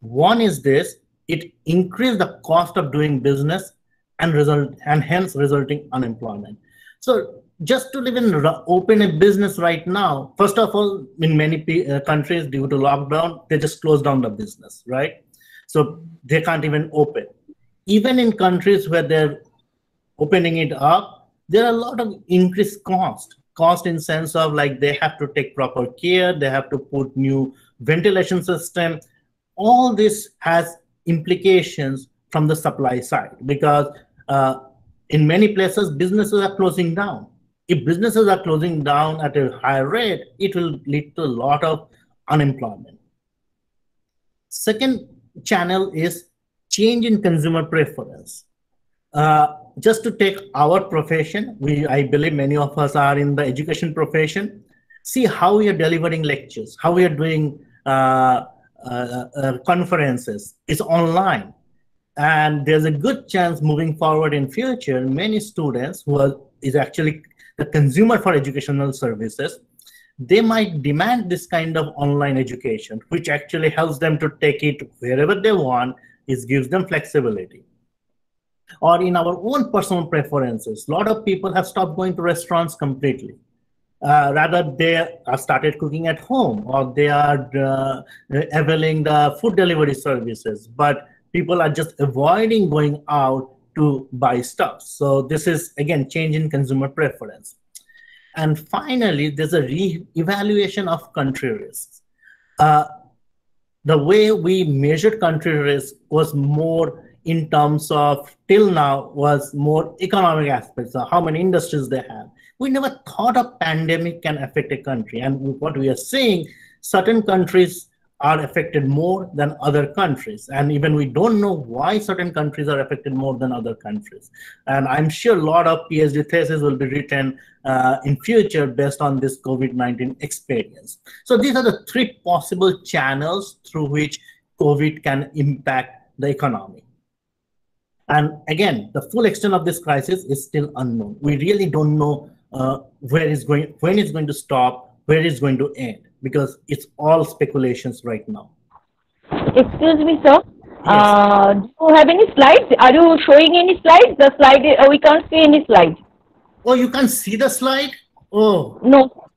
One is this, it increased the cost of doing business and result and hence resulting unemployment. So just to even open a business right now, first of all, in many uh, countries due to lockdown, they just close down the business, right? So they can't even open. Even in countries where they're opening it up, there are a lot of increased cost cost in sense of like they have to take proper care they have to put new ventilation system all this has implications from the supply side. Because uh, in many places businesses are closing down. If businesses are closing down at a higher rate it will lead to a lot of unemployment. Second channel is change in consumer preference. Uh, just to take our profession, we I believe many of us are in the education profession. See how we are delivering lectures, how we are doing uh, Uh, uh, conferences. It's online, and there's a good chance moving forward in future, many students who are is actually the consumer for educational services, they might demand this kind of online education, which actually helps them to take it wherever they want. It gives them flexibility or in our own personal preferences. A lot of people have stopped going to restaurants completely. Uh, rather, they started cooking at home or they are uh, availing the food delivery services, but people are just avoiding going out to buy stuff. So this is, again, change in consumer preference. And finally, there's a re-evaluation of country risks. Uh, the way we measured country risk was more in terms of till now was more economic aspects of how many industries they have. We never thought a pandemic can affect a country. And what we are seeing, certain countries are affected more than other countries. And even we don't know why certain countries are affected more than other countries. And I'm sure a lot of PhD theses will be written uh, in future based on this COVID-19 experience. So these are the three possible channels through which COVID can impact the economy. And again, the full extent of this crisis is still unknown. We really don't know uh, where it's going, when it's going to stop, where it's going to end, because it's all speculations right now. Excuse me, sir. Uh, do you have any slides? Are you showing any slides? The slide, uh, we can't see any slide. Oh, you can't see the slide? Oh, No.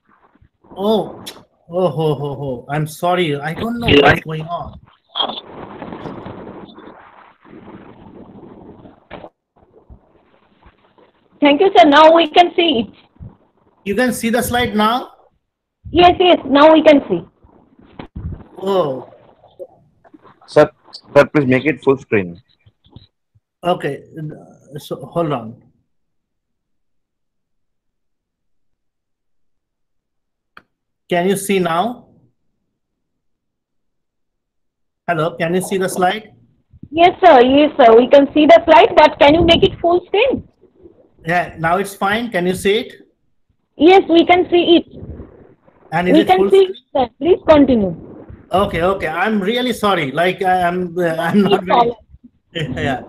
oh, oh, ho, ho, ho. I'm sorry. I don't know what's going on. Thank you, sir. Now we can see it. You can see the slide now? Yes, yes. Now we can see. Oh, Sir, sir, please make it full screen. okay. So hold on. Can you see now? Hello, can you see the slide? Yes, sir. Yes, sir. We can see the slide, but can you make it full screen? Yeah, now it's fine. Can you see it? Yes, we can see it. And is we it can see it, sir. Please continue. Okay, okay. I'm really sorry. Like I am, uh, I'm not No very. Yeah.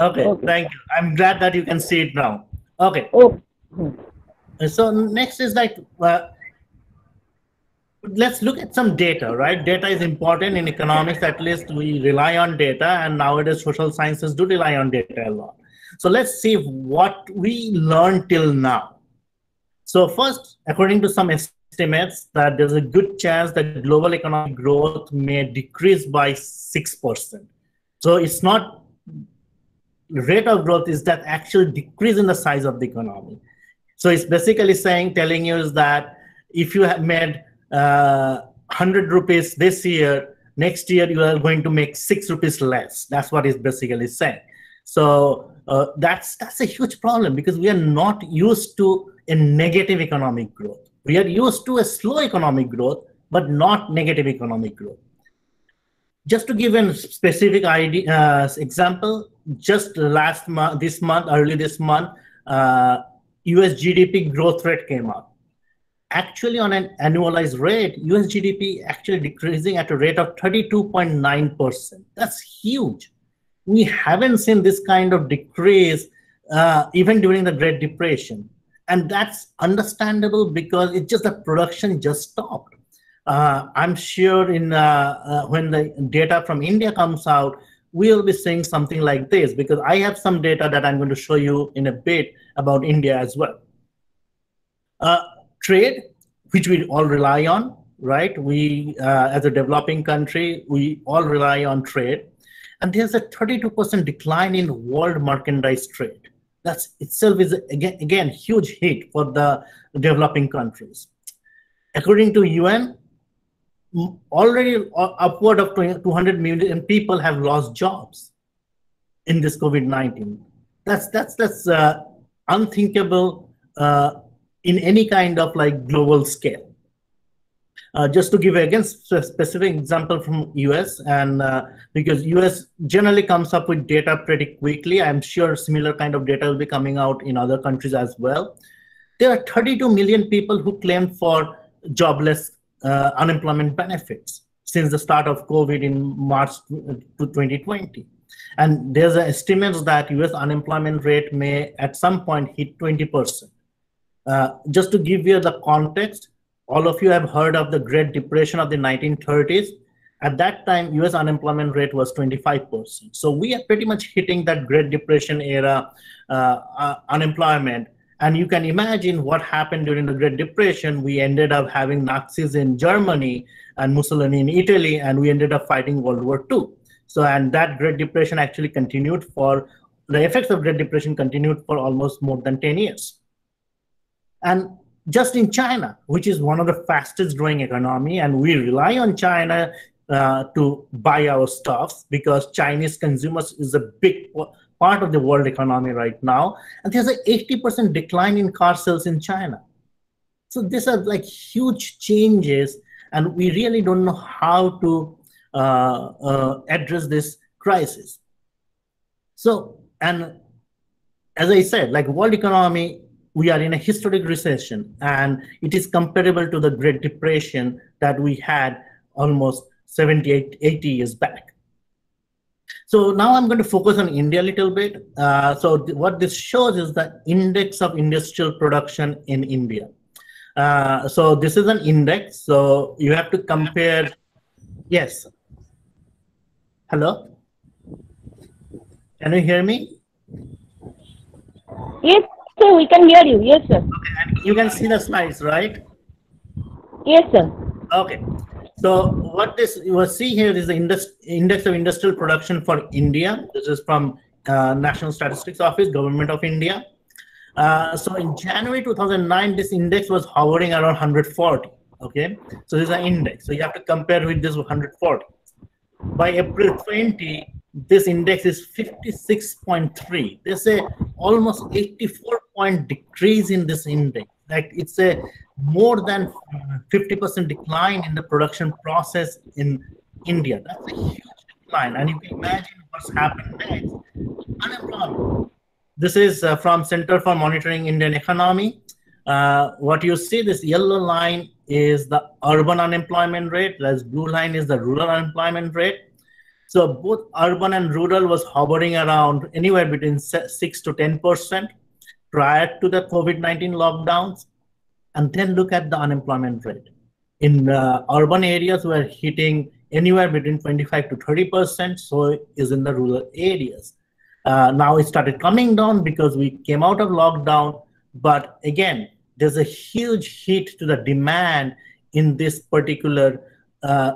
Okay, Okay. thank you. I'm glad that you can see it now. Okay. Oh, So next is like, uh, let's look at some data, right? Data is important in economics. At least we rely on data, and nowadays social sciences do rely on data a lot. So let's see what we learned till now. So first, according to some estimates, that there's a good chance that global economic growth may decrease by six percent. So it's not rate of growth; is that actual decrease in the size of the economy. So it's basically saying, telling you is that if you have made uh, 100 rupees this year, next year you are going to make six rupees less. That's what it's basically saying. So uh, that's that's a huge problem because we are not used to a negative economic growth. We are used to a slow economic growth, but not negative economic growth. Just to give a specific idea, uh, example, just last month, this month, early this month, uh, US GDP growth rate came out. Actually, on an annualized rate, US GDP actually decreasing at a rate of 32.9%. That's huge. We haven't seen this kind of decrease uh, even during the Great Depression. And that's understandable because it's just the production just stopped. Uh, I'm sure in uh, uh, when the data from India comes out, we'll be seeing something like this because I have some data that I'm going to show you in a bit about India as well. Uh, trade, which we all rely on, right? We, uh, as a developing country, we all rely on trade. And there's a 32% decline in world merchandise trade. That's itself is again, again huge hit for the developing countries. According to UN, already upward of 200 million people have lost jobs in this COVID-19. That's that's that's uh, unthinkable uh, in any kind of like global scale. Uh, just to give again a specific example from US and uh, because US generally comes up with data pretty quickly. I'm sure similar kind of data will be coming out in other countries as well. There are 32 million people who claim for jobless uh, unemployment benefits since the start of COVID in March to 2020. And there's estimates that US unemployment rate may at some point hit 20%. Uh, just to give you the context, all of you have heard of the Great Depression of the 1930s. At that time, US unemployment rate was 25%. So we are pretty much hitting that Great Depression era uh, uh, unemployment. And you can imagine what happened during the Great Depression. We ended up having Nazis in Germany and Mussolini in Italy, and we ended up fighting World War II. So, and that Great Depression actually continued for the effects of Great Depression continued for almost more than 10 years. And just in China, which is one of the fastest growing economy, and we rely on China uh, to buy our stuff because Chinese consumers is a big part of the world economy right now. And there's an 80% decline in car sales in China. So these are like huge changes, and we really don't know how to uh, uh, address this crisis. So, and as I said, like world economy, we are in a historic recession, and it is comparable to the Great Depression that we had almost 70, 80 years back. So now I'm going to focus on India a little bit. Uh, so th- what this shows is the index of industrial production in India. Uh, so this is an index. So you have to compare. Yes. Hello. Can you hear me? Yes, sir, we can hear you. Yes, sir. And you can see the slides, right? Yes, sir. Okay. So what this you will see here is the index, index of industrial production for India. This is from uh, National Statistics Office, Government of India. Uh, so in January 2009, this index was hovering around 140. Okay, so this is an index. So you have to compare with this 140. By April 20, this index is 56.3. They say almost 84 point decrease in this index. Like it's a more than 50% decline in the production process in India. That's a huge decline. And if you can imagine what's happened next. Unemployment. This is uh, from Center for Monitoring Indian Economy. Uh, what you see, this yellow line is the urban unemployment rate, this blue line is the rural unemployment rate. So both urban and rural was hovering around anywhere between 6 to 10% prior to the COVID-19 lockdowns. And then look at the unemployment rate. In uh, urban areas, we're hitting anywhere between 25 to 30%, so is in the rural areas. Uh, now it started coming down because we came out of lockdown. But again, there's a huge hit to the demand in this particular uh,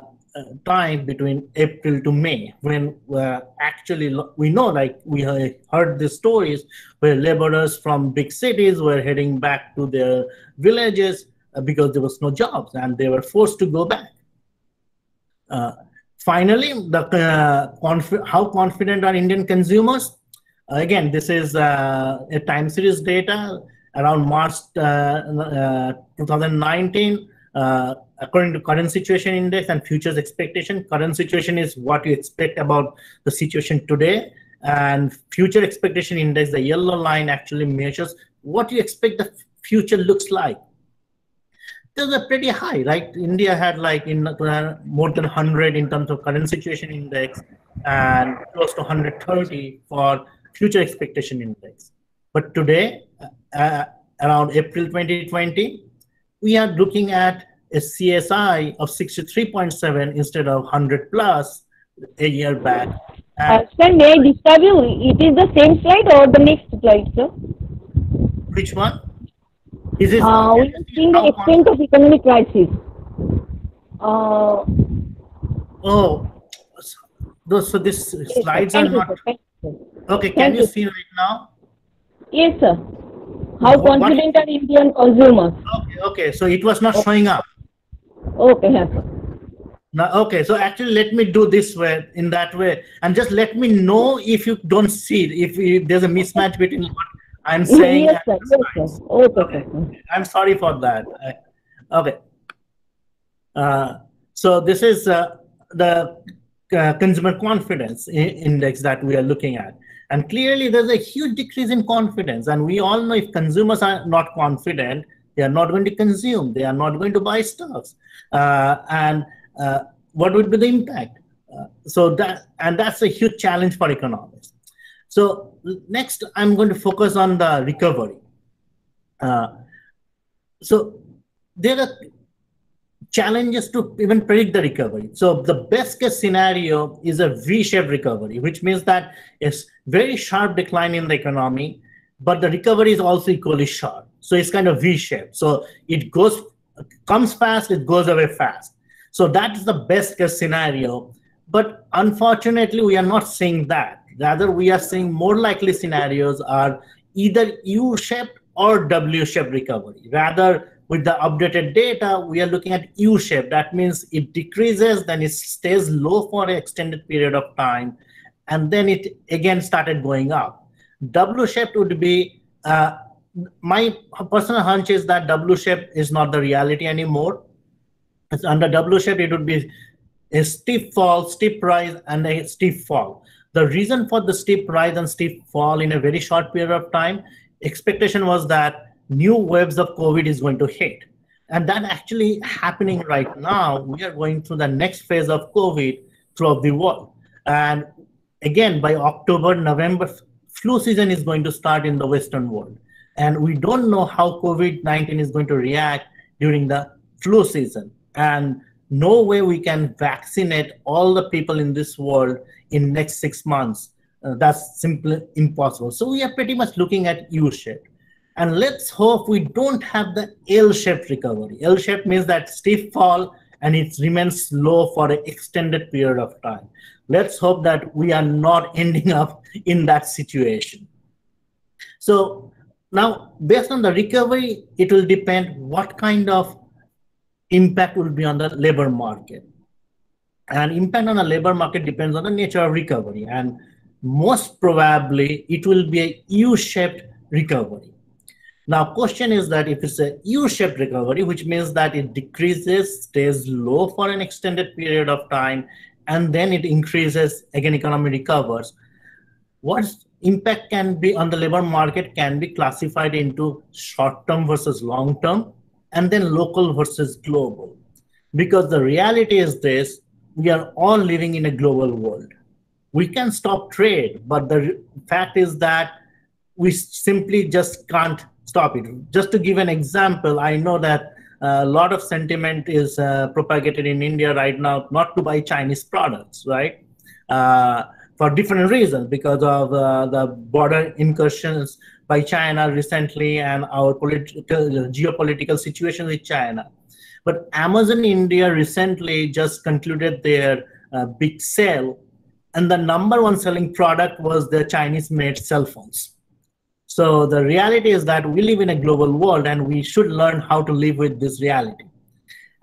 time between April to May, when uh, actually we know, like we heard the stories where laborers from big cities were heading back to their villages uh, because there was no jobs and they were forced to go back. Uh, finally, the uh, conf- how confident are Indian consumers? again, this is uh, a time series data around March uh, uh, 2019. According to current situation index and futures expectation, current situation is what you expect about the situation today. And future expectation index, the yellow line actually measures what you expect the future looks like. Those are pretty high, right? India had like in more than 100 in terms of current situation index and close to 130 for future expectation index. But today, uh, around April 2020, we are looking at a CSI of 63.7 instead of 100 plus a year back. Uh, sir, may I disturb you? It is the same slide or the next slide, sir? which one? Is this Uh, we are seeing the extent of economic crisis. Uh, oh, those so this yes, sir. slides are Thank not you, sir. okay. Can you you. see right now? Yes, sir. How confident are Indian consumers? Okay, okay. So it was not showing up. Okay, yes. Now, okay, so actually, let me do this way, in that way, and just let me know if you don't see if, if there's a mismatch between what I'm saying. Yes, sir. Yes, sir. Okay, sir. I'm sorry for that. Okay. Uh, so this is uh, the uh, consumer confidence index that we are looking at. And clearly there's a huge decrease in confidence. And we all know if consumers are not confident, they are not going to consume, they are not going to buy stocks. Uh, and uh, what would be the impact? Uh, so that, and that's a huge challenge for economists. So next, I'm going to focus on the recovery. Uh, so there are challenges to even predict the recovery. So the best case scenario is a V-shaped recovery, which means that it's very sharp decline in the economy, but the recovery is also equally sharp. So it's kind of V-shaped. So it goes, comes fast, it goes away fast. So that is the best case scenario. But unfortunately, we are not seeing that. Rather, we are seeing more likely scenarios are either U-shaped or W-shaped recovery. Rather, with the updated data, we are looking at U-shaped. That means it decreases, then it stays low for an extended period of time, and then it again started going up. W-shaped would be, uh, my personal hunch is that W shape is not the reality anymore. It's under W shape, it would be a steep fall, steep rise, and a steep fall. The reason for the steep rise and steep fall in a very short period of time, expectation was that new waves of COVID is going to hit. And that actually happening right now. We are going through the next phase of COVID throughout the world. And again, by October, November, flu season is going to start in the Western world. And we don't know how COVID 19 is going to react during the flu season. And no way we can vaccinate all the people in this world in next six months. Uh, that's simply impossible. So we are pretty much looking at U-shape. And let's hope we don't have the L-shaped recovery. L shape means that steep fall and it remains low for an extended period of time. Let's hope that we are not ending up in that situation. So now, based on the recovery, it will depend what kind of impact will be on the labor market. And impact on the labor market depends on the nature of recovery. And most probably, it will be a U-shaped recovery. Now, question is that if it's a U-shaped recovery, which means that it decreases, stays low for an extended period of time, and then it increases, again, economy recovers. What impact can be on the labor market can be classified into short-term versus long-term, and then local versus global. Because the reality is this, we are all living in a global world. We can stop trade, but the fact is that we simply just can't stop it. Just to give an example, I know that a lot of sentiment is uh, propagated in India right now not to buy Chinese products, right? Uh, for different reasons, because of uh, the border incursions by China recently and our political geopolitical situation with China. But Amazon India recently just concluded their uh, big sale, and the number one selling product was the Chinese-made cell phones. So the reality is that we live in a global world and we should learn how to live with this reality.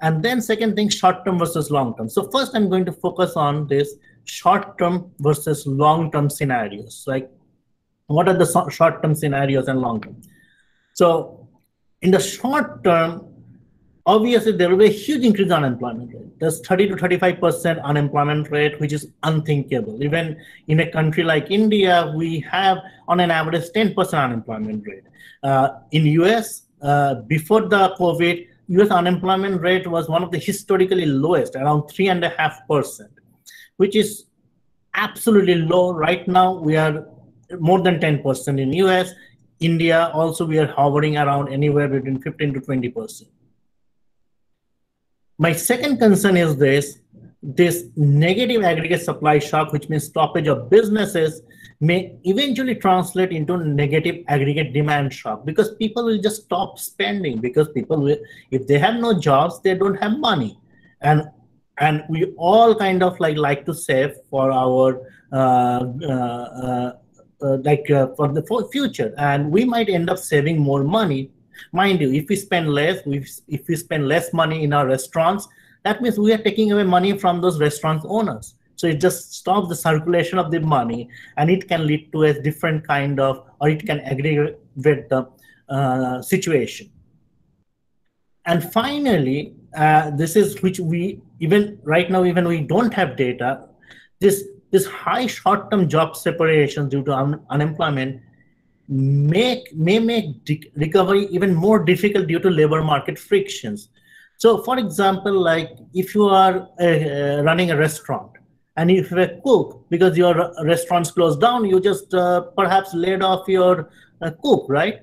And then second thing, short-term versus long-term. So first I'm going to focus on this short-term versus long-term scenarios. Like what are the short-term scenarios and long-term? So in the short term, obviously there will be a huge increase in unemployment rate. There's 30 to 35% unemployment rate, which is unthinkable. Even in a country like India, we have on an average 10% unemployment rate. Uh, in US, uh, before the COVID, US unemployment rate was one of the historically lowest, around three and a half percent, which is absolutely low. Right now, we are more than 10% in US. India also we are hovering around anywhere between 15 to 20%. My second concern is this, this negative aggregate supply shock, which means stoppage of businesses, may eventually translate into negative aggregate demand shock because people will just stop spending because people will, if they have no jobs, they don't have money. And and we all kind of like like to save for our uh, uh, uh, like for the future. And we might end up saving more money. Mind you if we spend less if we spend less money in our restaurants that means we are taking away money from those restaurant owners. So it just stops the circulation of the money and it can lead to a different kind of or it can aggravate the uh, situation and finally uh, this is which we even right now even we don't have data this this high short-term job separation due to un unemployment make may make recovery even more difficult due to labor market frictions. So, for example, like if you are uh, running a restaurant and if you're a cook, because your restaurant's closed down, you just uh, perhaps laid off your uh, cook, right?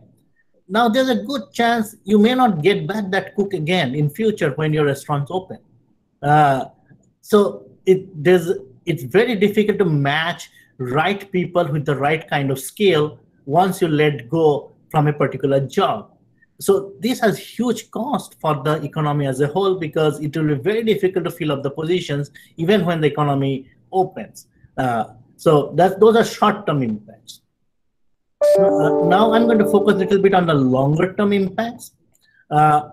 Now, there's a good chance you may not get back that cook again in future when your restaurant's open. Uh, so it there's it's very difficult to match right people with the right kind of skill once you let go from a particular job. So this has huge cost for the economy as a whole because it will be very difficult to fill up the positions even when the economy opens. Uh, so that those are short-term impacts. Uh, now I'm going to focus a little bit on the longer-term impacts. Uh,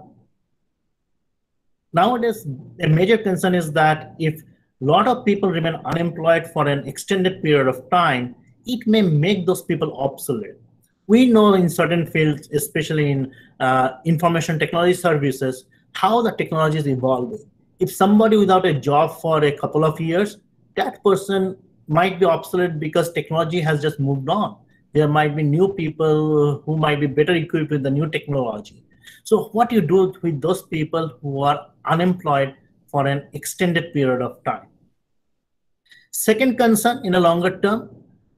nowadays, a major concern is that if a lot of people remain unemployed for an extended period of time, it may make those people obsolete. We know in certain fields, especially in uh, information technology services, how the technology is evolving. If somebody without a job for a couple of years, that person might be obsolete because technology has just moved on. There might be new people who might be better equipped with the new technology. So what you do with those people who are unemployed for an extended period of time. Second concern in a longer term,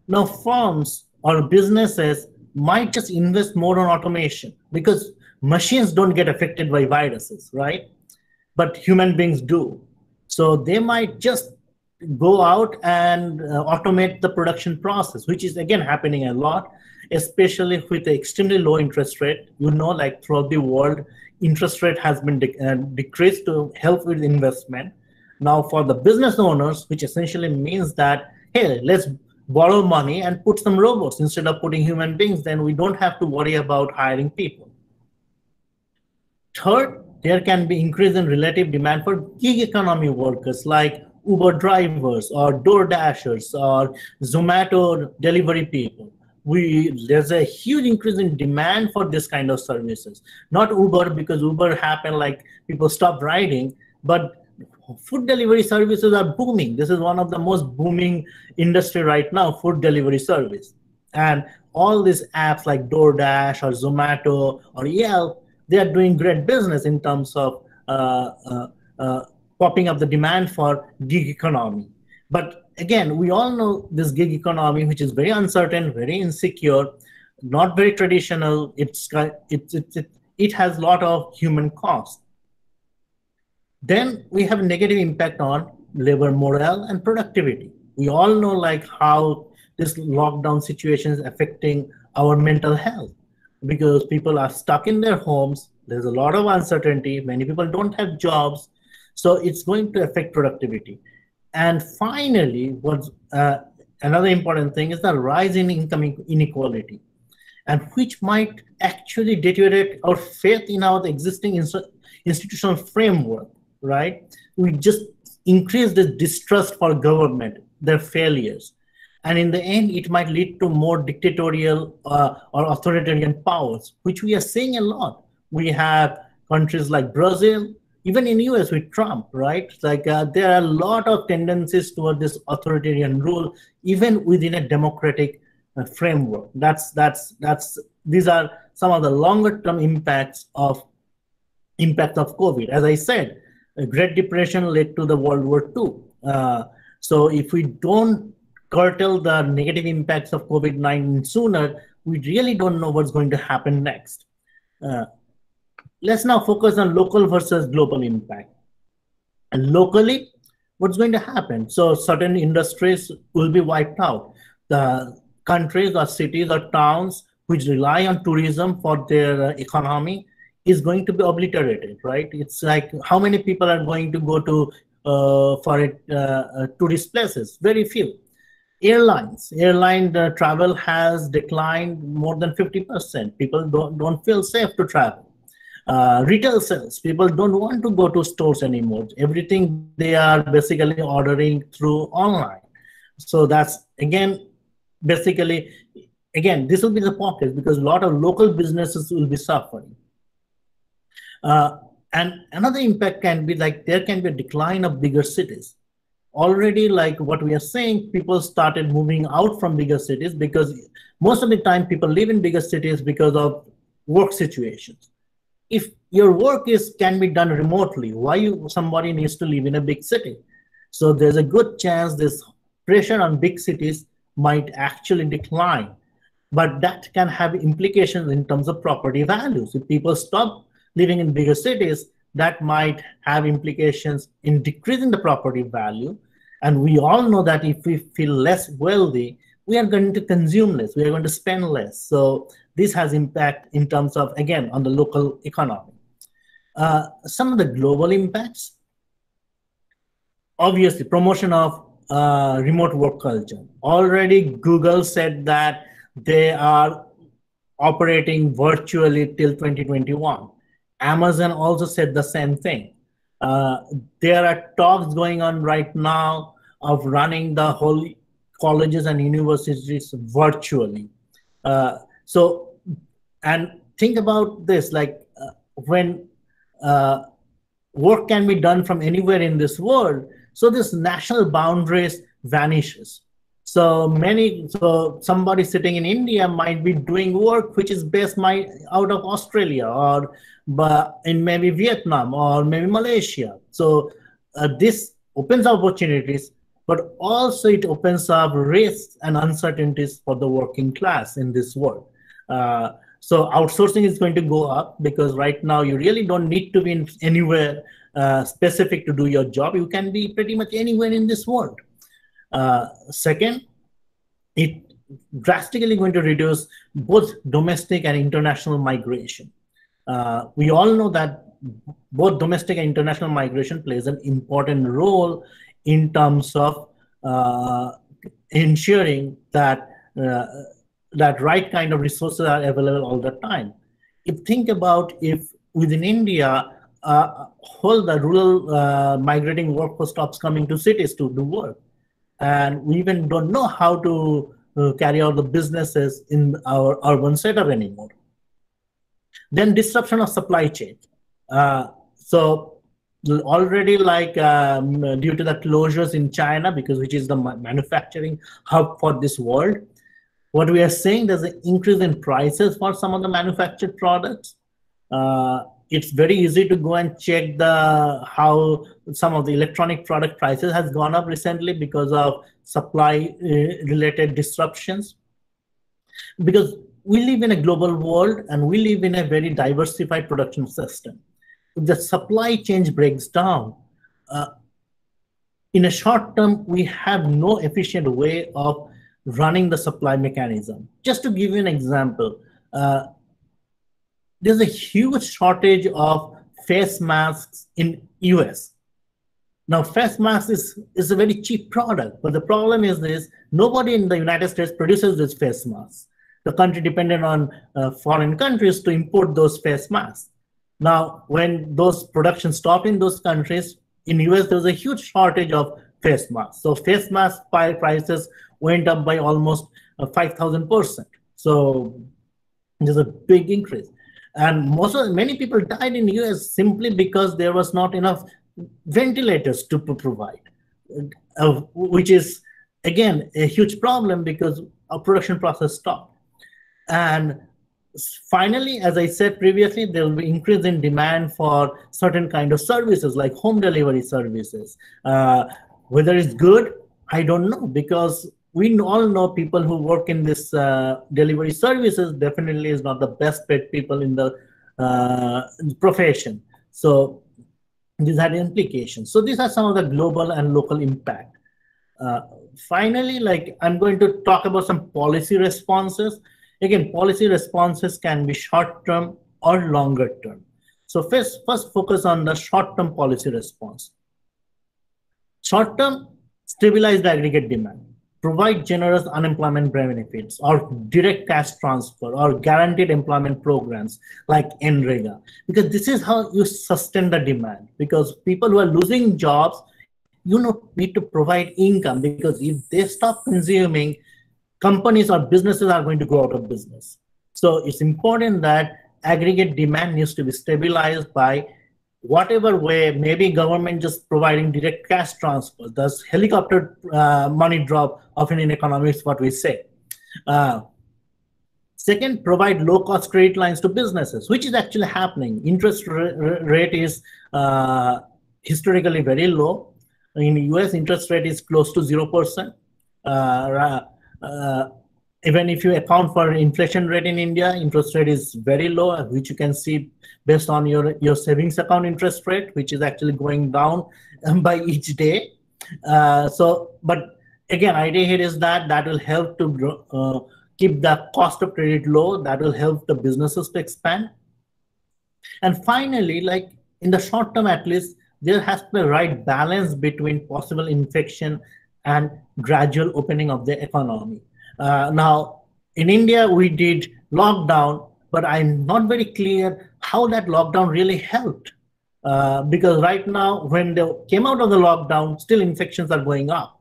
now firms or businesses might just invest more on automation because machines don't get affected by viruses, right? But human beings do. So they might just go out and uh, automate the production process, which is again happening a lot, especially with the extremely low interest rate. You know, like throughout the world, interest rate has been de- uh, decreased to help with investment. Now, for the business owners, which essentially means that hey, let's borrow money and put some robots instead of putting human beings, then we don't have to worry about hiring people. Third, there can be increase in relative demand for gig economy workers like Uber drivers or Door Dashers or Zomato delivery people. We there's a huge increase in demand for this kind of services. Not Uber because Uber happened like people stopped riding, but food delivery services are booming. This is one of the most booming industry right now, food delivery service. And all these apps like DoorDash or Zomato or Yelp, they are doing great business in terms of uh, uh, uh, popping up the demand for gig economy. But again, we all know this gig economy, which is very uncertain, very insecure, not very traditional. It's it, it, it, it has a lot of human cost. Then we have a negative impact on labor morale and productivity. We all know like how this lockdown situation is affecting our mental health because people are stuck in their homes. There's a lot of uncertainty. Many people don't have jobs. So it's going to affect productivity. And finally, what's uh, another important thing is the rise in income inequality, and which might actually deteriorate our faith in our existing institutional framework, right? We just increase the distrust for government, their failures. And in the end, it might lead to more dictatorial uh, or authoritarian powers, which we are seeing a lot. We have countries like Brazil, even in US with Trump, right? Like uh, there are a lot of tendencies toward this authoritarian rule, even within a democratic uh, framework. That's that's that's these are some of the longer term impacts of impact of COVID. As I said, a Great Depression led to the World War II. Uh, so if we don't curtail the negative impacts of COVID-19 sooner, we really don't know what's going to happen next. Let's now focus on local versus global impact. And locally, what's going to happen? So certain industries will be wiped out. The countries or cities or towns which rely on tourism for their uh, economy is going to be obliterated, right? It's like how many people are going to go to uh, for it, uh, uh tourist places? Very few. Airlines, airline uh, travel has declined more than 50%. People don't, don't feel safe to travel uh, retail sales. People don't want to go to stores anymore. Everything they are basically ordering through online. So that's again basically again this will be the pocket because a lot of local businesses will be suffering. Uh, and another impact can be like there can be a decline of bigger cities. Already like what we are saying people started moving out from bigger cities because most of the time people live in bigger cities because of work situations if your work is can be done remotely why you somebody needs to live in a big city? So there's a good chance this pressure on big cities might actually decline but that can have implications in terms of property values. If people stop living in bigger cities that might have implications in decreasing the property value. And we all know that if we feel less wealthy we are going to consume less we are going to spend less. So this has impact in terms of again on the local economy. Uh, some of the global impacts obviously promotion of uh, remote work culture. Already google said that they are operating virtually till 2021 amazon also said the same thing. Uh, there are talks going on right now of running the whole colleges and universities virtually. Uh, so, and think about this like uh, when uh, work can be done from anywhere in this world, so this national boundaries vanishes. So many, so somebody sitting in India might be doing work which is based my, out of Australia or but in maybe Vietnam or maybe Malaysia. So uh, this opens up opportunities but also it opens up risks and uncertainties for the working class in this world. Uh, so outsourcing is going to go up because right now you really don't need to be in anywhere uh, specific to do your job. You can be pretty much anywhere in this world. Uh, second, it drastically going to reduce both domestic and international migration. Uh, we all know that both domestic and international migration plays an important role in terms of uh, ensuring that uh, that right kind of resources are available all the time. If think about if within India, uh, whole the rural uh, migrating workforce stops coming to cities to do work, and we even don't know how to uh, carry out the businesses in our urban setup anymore. Then disruption of supply chain. Uh, so already like um, due to the closures in China, because which is the manufacturing hub for this world, what we are saying there's an increase in prices for some of the manufactured products. Uh, it's very easy to go and check the how some of the electronic product prices has gone up recently because of supply uh, related disruptions. Because we live in a global world and we live in a very diversified production system. If the supply chain breaks down, uh, in a short term, we have no efficient way of running the supply mechanism. Just to give you an example, uh, there's a huge shortage of face masks in US. Now, face masks is, is a very cheap product, but the problem is this, nobody in the United States produces this face masks. The country depended on uh, foreign countries to import those face masks. Now, when those production stopped in those countries, in US, there was a huge shortage of face masks. So face mask prices went up by almost 5,000%. Uh, so there's a big increase. And most of many people died in the US simply because there was not enough ventilators to provide, uh, which is again a huge problem because our production process stopped. And finally, as I said previously, there will be increase in demand for certain kind of services like home delivery services. Uh, whether it's good, I don't know because we all know people who work in this uh, delivery services definitely is not the best paid people in the uh, profession. So these had implications. So these are some of the global and local impact. Uh, finally, like I'm going to talk about some policy responses. Again, policy responses can be short term or longer term. So first, first focus on the short term policy response. Short term, stabilize the aggregate demand provide generous unemployment benefits or direct cash transfer or guaranteed employment programs like NREGA. Because this is how you sustain the demand. Because people who are losing jobs, you know, need to provide income because if they stop consuming, companies or businesses are going to go out of business. So it's important that aggregate demand needs to be stabilized by whatever way, maybe government just providing direct cash transfer, does helicopter uh, money drop often in economics, what we say. Uh, second, provide low cost credit lines to businesses, which is actually happening. Interest rate is uh, historically very low. In US, interest rate is close to 0%. Uh, uh, even if you account for inflation rate in India, interest rate is very low, which you can see based on your, your savings account interest rate, which is actually going down by each day. Uh, so, but again, idea here is that that will help to uh, keep the cost of credit low. That will help the businesses to expand. And finally, like in the short term at least, there has to be a right balance between possible infection and gradual opening of the economy. Uh, now, in India, we did lockdown, but I'm not very clear how that lockdown really helped. Uh, because right now, when they came out of the lockdown, still infections are going up.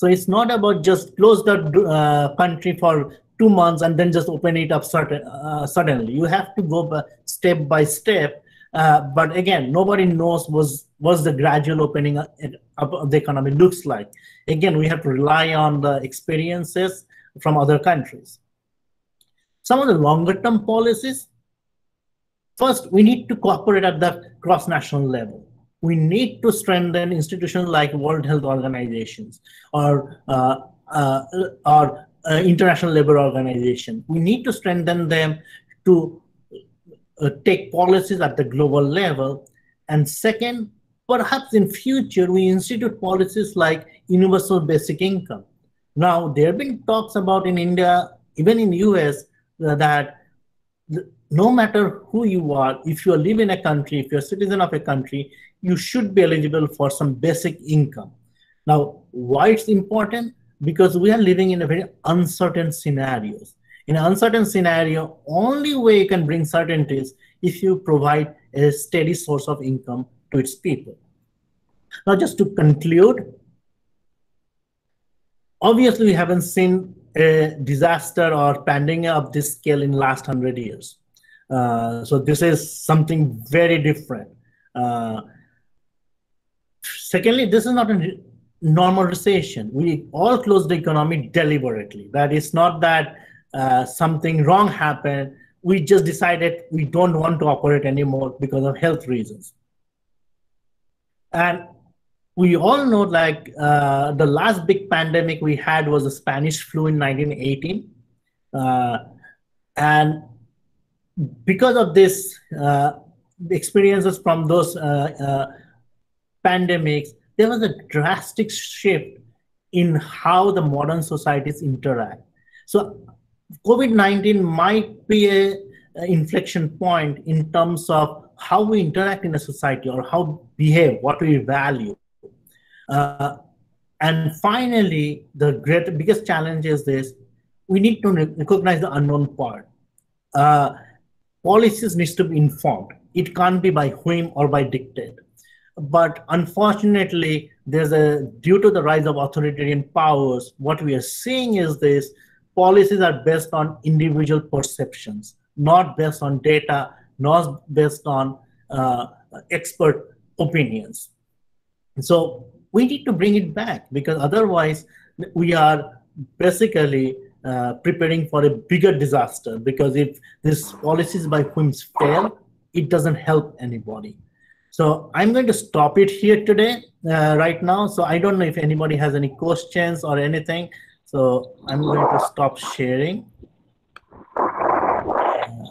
So it's not about just close the uh, country for two months and then just open it up uh, suddenly. You have to go step by step. Uh, but again, nobody knows was was the gradual opening of the economy looks like. Again, we have to rely on the experiences from other countries. Some of the longer term policies, first, we need to cooperate at the cross national level. We need to strengthen institutions like World Health Organizations or uh, uh, or uh, International Labor Organization. We need to strengthen them to uh, take policies at the global level. And second, perhaps in future we institute policies like universal basic income. Now there have been talks about in India, even in the US, uh, that no matter who you are, if you live in a country, if you're a citizen of a country, you should be eligible for some basic income. Now, why it's important? Because we are living in a very uncertain scenarios. In an uncertain scenario, only way you can bring certainties if you provide a steady source of income to its people. Now, just to conclude, obviously we haven't seen a disaster or pandemic of this scale in last 100 years. Uh, so this is something very different. Uh, secondly, this is not a normal recession. We all closed the economy deliberately. That is not that uh, something wrong happened. We just decided we don't want to operate anymore because of health reasons. And we all know like uh, the last big pandemic we had was the Spanish flu in 1918. Uh, and because of this uh, experiences from those uh, uh, pandemics, there was a drastic shift in how the modern societies interact. So COVID-19 might be a, a, inflection point in terms of how we interact in a society or how behave, what we value. Uh, and finally, the great biggest challenge is this: we need to recognize the unknown part. Uh, policies needs to be informed. It can't be by whim or by dictate. But unfortunately, there's a due to the rise of authoritarian powers, what we are seeing is this policies are based on individual perceptions, not based on data, not based on uh, expert opinions. So we need to bring it back because otherwise we are basically uh, preparing for a bigger disaster because if these policies by whims fail, it doesn't help anybody. So I'm going to stop it here today, uh, right now. So I don't know if anybody has any questions or anything. So I'm going to stop sharing.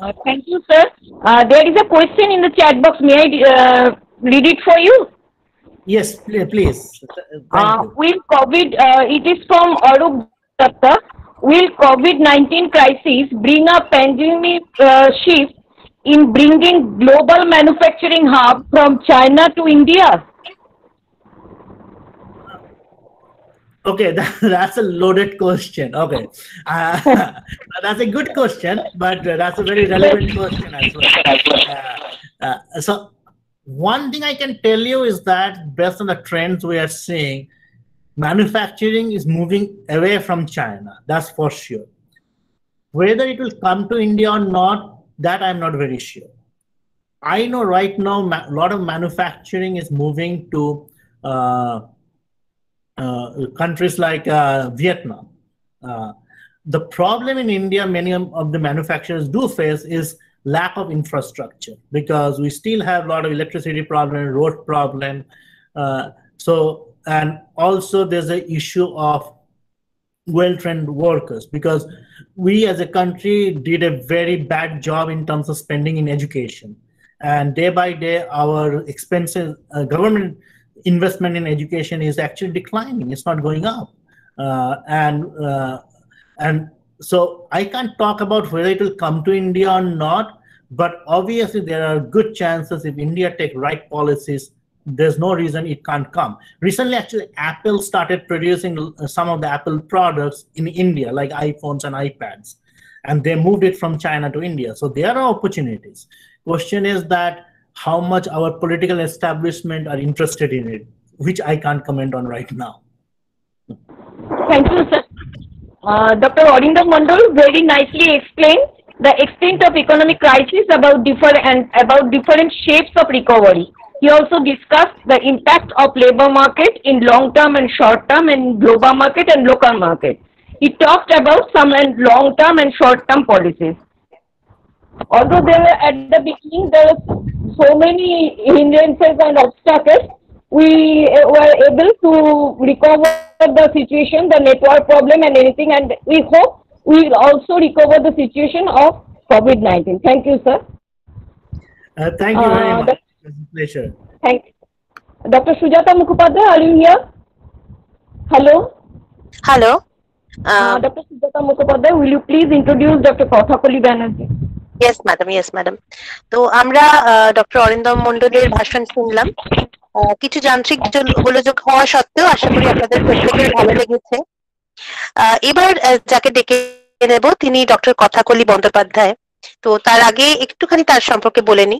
Uh, thank you, sir. Uh, there is a question in the chat box. May I uh, read it for you? Yes, please. will COVID, it is from Arup will COVID-19 crisis bring a pandemic uh, shift in bringing global manufacturing hub from China to India? Okay, that, that's a loaded question. Okay, uh, that's a good question, but that's a very relevant question as well. Uh, uh, so, one thing I can tell you is that based on the trends we are seeing, manufacturing is moving away from China. That's for sure. Whether it will come to India or not, that I'm not very sure. I know right now a lot of manufacturing is moving to uh, uh, countries like uh, Vietnam. Uh, the problem in India, many of the manufacturers do face is lack of infrastructure because we still have a lot of electricity problem, road problem. Uh, so and also there's an issue of well-trained workers because we as a country did a very bad job in terms of spending in education. And day by day our expenses uh, government investment in education is actually declining. It's not going up. Uh, and uh, and so i can't talk about whether it will come to india or not but obviously there are good chances if india take right policies there's no reason it can't come. Recently, actually, Apple started producing some of the Apple products in India, like iPhones and iPads, and they moved it from China to India. So there are opportunities. Question is that how much our political establishment are interested in it, which I can't comment on right now. Thank you, sir. Uh, Dr. Arindam Mandal very nicely explained the extent of economic crisis about different and about different shapes of recovery. He also discussed the impact of labor market in long term and short term and global market and local market. He talked about some long term and short term policies. although there were at the beginning there were so many hindrances and obstacles, we were able to recover the situation, the network problem and anything, and we hope we will also recover the situation of COVID-19. Thank you, sir. Uh, thank you very Uh, much. It's a pleasure. Thank Dr. Sujata Mukhopadhyay, are you here? Hello? Hello Uh, Dr. Sujata Mukhopadhyay, will you please introduce Dr. Kathakali Banerjee? Yes madam yes madam তো আমরা doctor Arindam মন্ডলের ভাষণ শুনলাম কিছু যান্ত্রিক গোলযোগ হওয়া সত্ত্বেও আশা করি আপনাদের প্রত্যেকের ভালো লেগেছে এবার যাকে ডেকে নেব তিনি ডক্টর কথাকলি বন্দ্যোপাধ্যায় তো তার আগে একটুখানি তার সম্পর্কে বলে নি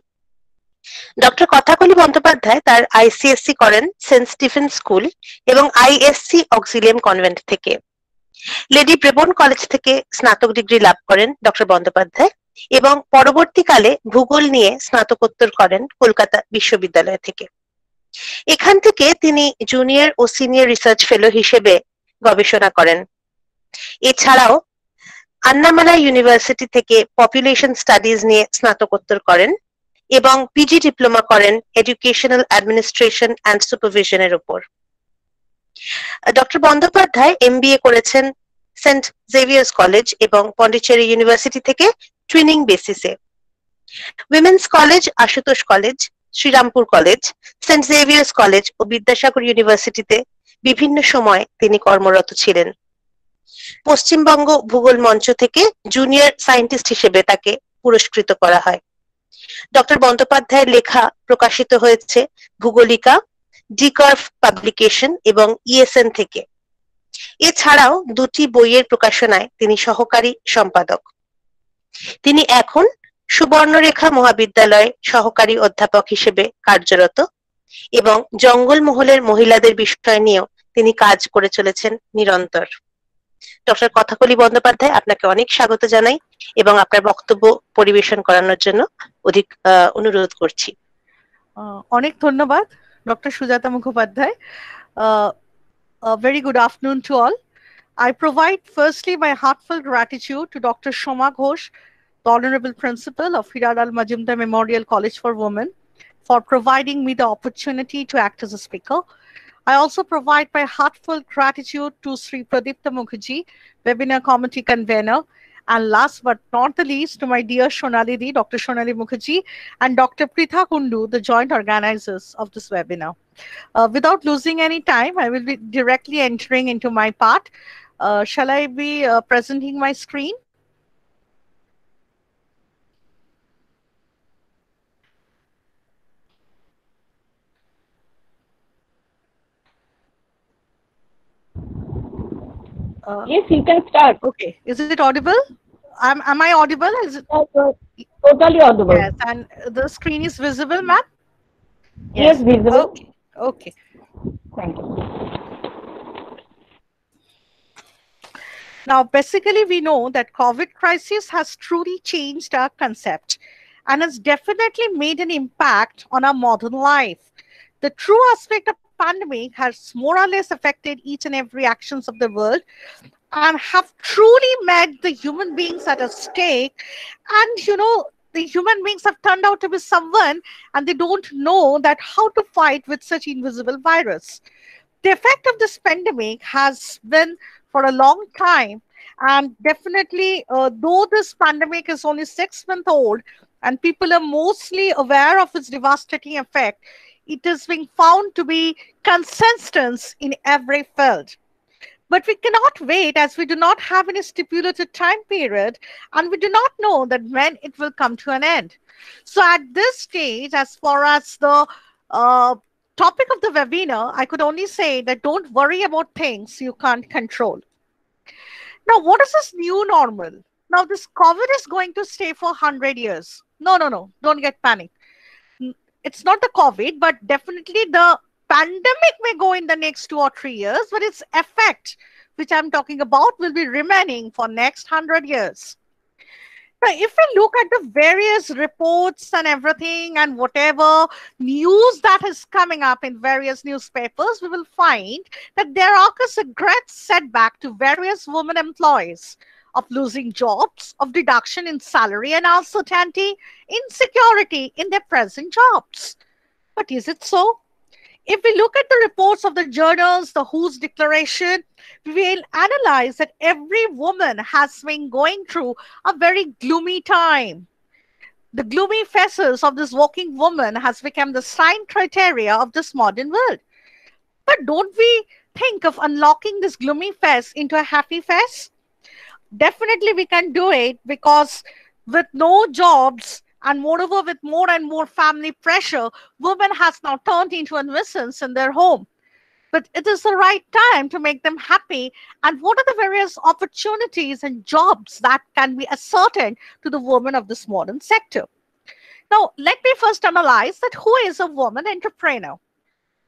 ডক্টর কথাকলি বন্দ্যোপাধ্যায় তার আইসিএসসি করেন সেন্ট স্টিফেন স্কুল এবং আইএসসি অক্সিলিয়াম কনভেন্ট থেকে। লেডি ব্রেবন কলেজ থেকে স্নাতক ডিগ্রি লাভ করেন ডক্টর বন্দ্যোপাধ্যায় এবং পরবর্তীকালে ভূগোল নিয়ে স্নাতকোত্তর করেন কলকাতা বিশ্ববিদ্যালয় থেকে। এখান থেকে তিনি জুনিয়র ও সিনিয়র রিসার্চ ফেলো হিসেবে গবেষণা করেন। এছাড়াও আন্নামালা ইউনিভার্সিটি থেকে পপুলেশন স্টাডিজ নিয়ে স্নাতকোত্তর করেন এবং পিজি ডিপ্লোমা করেন এডুকেশনাল অ্যাডমিনিস্ট্রেশন অ্যান্ড সুপারভিশনের উপর। ডক্টর বন্দ্যোপাধ্যায় এমবিএ করেছেন সেন্ট জেভিয়ার্স কলেজ এবং পন্ডিচেরি ইউনিভার্সিটি থেকে ট্রেনিং বেসিসে women's college Ashutosh college Srirampur college saint Xavier's college ও বিদ্যাসাগর ইউনিভার্সিটিতে বিভিন্ন সময় তিনি কর্মরত ছিলেন। পশ্চিমবঙ্গ ভূগোল মঞ্চ থেকে জুনিয়র সায়েন্টিস্ট হিসেবে তাকে পুরস্কৃত করা হয়। ডক্টর বন্দ্যোপাধ্যায়ের লেখা প্রকাশিত হয়েছে ভূগোলিকা ডিকার্ভ পাবলিকেশন এবং ইএসএন থেকে। এছাড়াও দুটি বইয়ের প্রকাশনায় তিনি সহকারী সম্পাদক। তিনি এখন সুবর্ণরেখা মহাবিদ্যালয়ে সহকারী অধ্যাপক হিসেবে কার্যরত এবং জঙ্গলমহলের মহিলাদের বিষয় নিয়েও তিনি কাজ করে চলেছেন নিরন্তর। ডক্টর কথাকলি বন্দ্যোপাধ্যায় আপনাকে অনেক স্বাগত জানাই এবং আপনার বক্তব্য পরিবেশন করানোর জন্য অধিক অনুরোধ করছি। অনেক ধন্যবাদ, doctor Sujata Mukhopadhyay. Very good afternoon to all I provide firstly my heartful gratitude to doctor Soma Ghosh honourable principal of Hiralal memorial college for women for providing me the opportunity to act as a speaker I also provide my heartfelt gratitude to Sri Pradipta Mukherjee, webinar committee convener, and last but not the least, to my dear Shonali Dr. Shonali Mukherjee, and Dr. Pritha Kundu, the joint organizers of this webinar. Uh, without losing any time, I will be directly entering into my part. Uh, shall I be uh, presenting my screen? Uh, Yes, you can start. okay, is it audible? Am, am I audible? Is it? Totally audible. Yes, and the screen is visible, ma'am? Yes, visible. Okay, okay. Thank you. Now, basically, we know that COVID crisis has truly changed our concept and has definitely made an impact on our modern life. The true aspect of pandemic has more or less affected each and every actions of the world and have truly made the human beings at a stake. And you know, the human beings have turned out to be someone and they don't know that how to fight with such invisible virus. The effect of this pandemic has been for a long time and definitely uh, though this pandemic is only six months old and people are mostly aware of its devastating effect it is being found to be consensus in every field but we cannot wait as we do not have any stipulated time period and we do not know that when it will come to an end so at this stage as far as the uh, topic of the webinar i could only say that don't worry about things you can't control now, what is this new normal? Now, this COVID is going to stay for 100 years. No, no, no. Don't get panic. It's not the COVID, but definitely the pandemic may go in the next two or three years, but its effect, which I'm talking about, will be remaining for next 100 years. Now, if we look at the various reports and everything and whatever news that is coming up in various newspapers, we will find that there occurs a great setback to various women employees of losing jobs, of reduction in salary and uncertainty, insecurity in their present jobs. But is it so? If we look at the reports of the journals, the WHO's declaration, we will analyze that every woman has been going through a very gloomy time. The gloomy faces of this working woman has become the sign criteria of this modern world. But don't we think of unlocking this gloomy face into a happy face? Definitely we can do it because with no jobs and moreover with more and more family pressure, women has now turned into a nuisance in their home. But it is the right time to make them happy. And what are the various opportunities and jobs that can be ascertained to the women of this modern sector? Now, let me first analyze that who is a woman entrepreneur?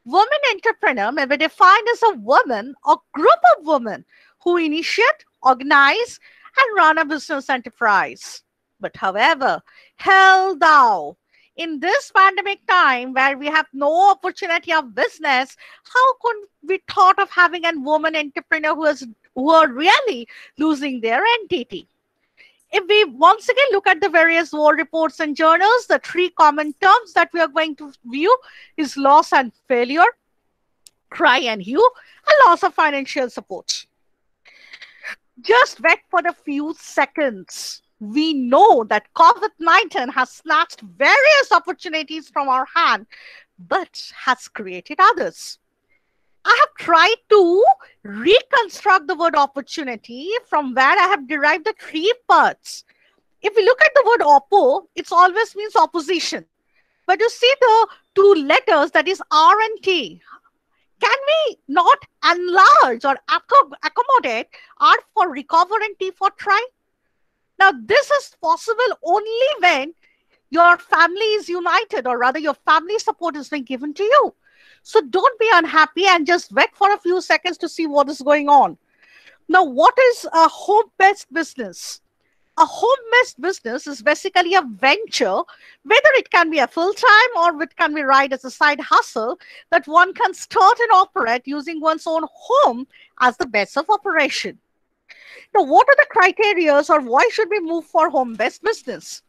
Woman entrepreneur may be defined as a woman or group of women who initiate, organize, and run a business enterprise. But however, hell thou, in this pandemic time where we have no opportunity of business, how could we thought of having a woman entrepreneur who is who are really losing their entity? If we once again look at the various war reports and journals, the three common terms that we are going to view is loss and failure, cry and hue, and loss of financial support. Just wait for a few seconds we know that COVID 19 has snatched various opportunities from our hand, but has created others. I have tried to reconstruct the word opportunity from where I have derived the three parts. If we look at the word oppo, it always means opposition. But you see the two letters, that is R and T. Can we not enlarge or accommodate R for recover and T for try? Now, this is possible only when your family is united, or rather, your family support is being given to you. So don't be unhappy and just wait for a few seconds to see what is going on. Now, what is a home based business? A home based business is basically a venture, whether it can be a full time or it can be right as a side hustle that one can start and operate using one's own home as the base of operation. Now, what are the criteria or why should we move for home-based business?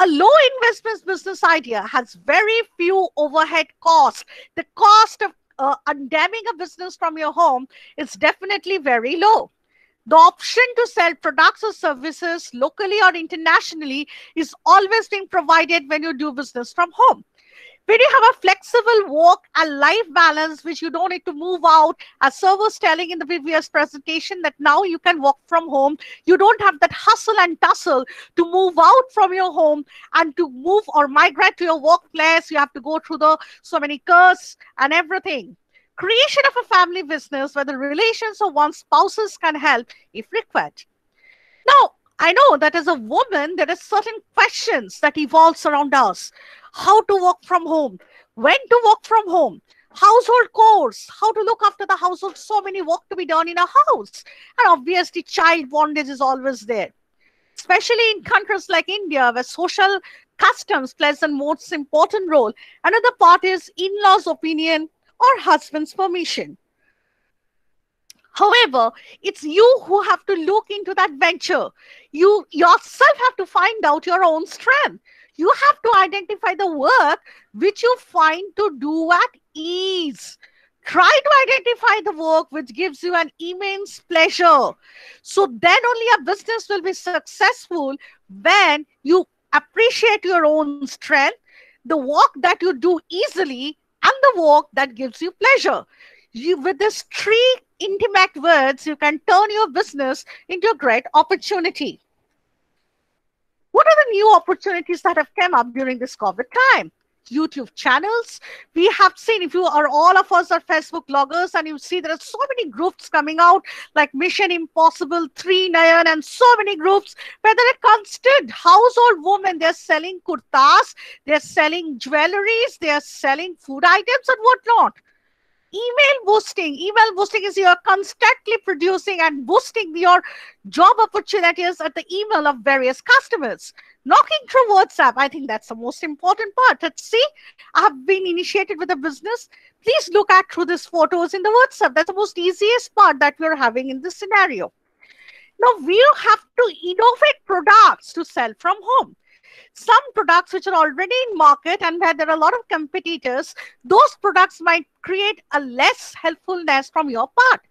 A low investment business idea has very few overhead costs. The cost of uh, undamning a business from your home is definitely very low. The option to sell products or services locally or internationally is always being provided when you do business from home when you have a flexible work and life balance, which you don't need to move out, as Sir was telling in the previous presentation, that now you can work from home. You don't have that hustle and tussle to move out from your home and to move or migrate to your workplace. You have to go through the so many curses and everything. Creation of a family business where the relations of one's spouses can help if required. Now, I know that as a woman, there are certain questions that evolves around us how to work from home, when to work from home, household chores, how to look after the household, so many work to be done in a house. And obviously, child bondage is always there, especially in countries like India, where social customs plays the most important role. Another part is in-laws' opinion or husband's permission. However, it's you who have to look into that venture. You yourself have to find out your own strength you have to identify the work which you find to do at ease try to identify the work which gives you an immense pleasure so then only a business will be successful when you appreciate your own strength the work that you do easily and the work that gives you pleasure you with these three intimate words you can turn your business into a great opportunity what are the new opportunities that have come up during this COVID time? YouTube channels. We have seen if you are all of us are Facebook bloggers and you see there are so many groups coming out like Mission Impossible, Three Nayan, and so many groups where there are constant household women. They're selling kurtas, they're selling jewelries, they're selling food items and whatnot email boosting email boosting is you're constantly producing and boosting your job opportunities at the email of various customers knocking through whatsapp i think that's the most important part let's see i have been initiated with a business please look at through these photos in the whatsapp that's the most easiest part that we're having in this scenario Now we have to innovate products to sell from home. Some products which are already in market and where there are a lot of competitors, those products might create a less helpfulness from your part.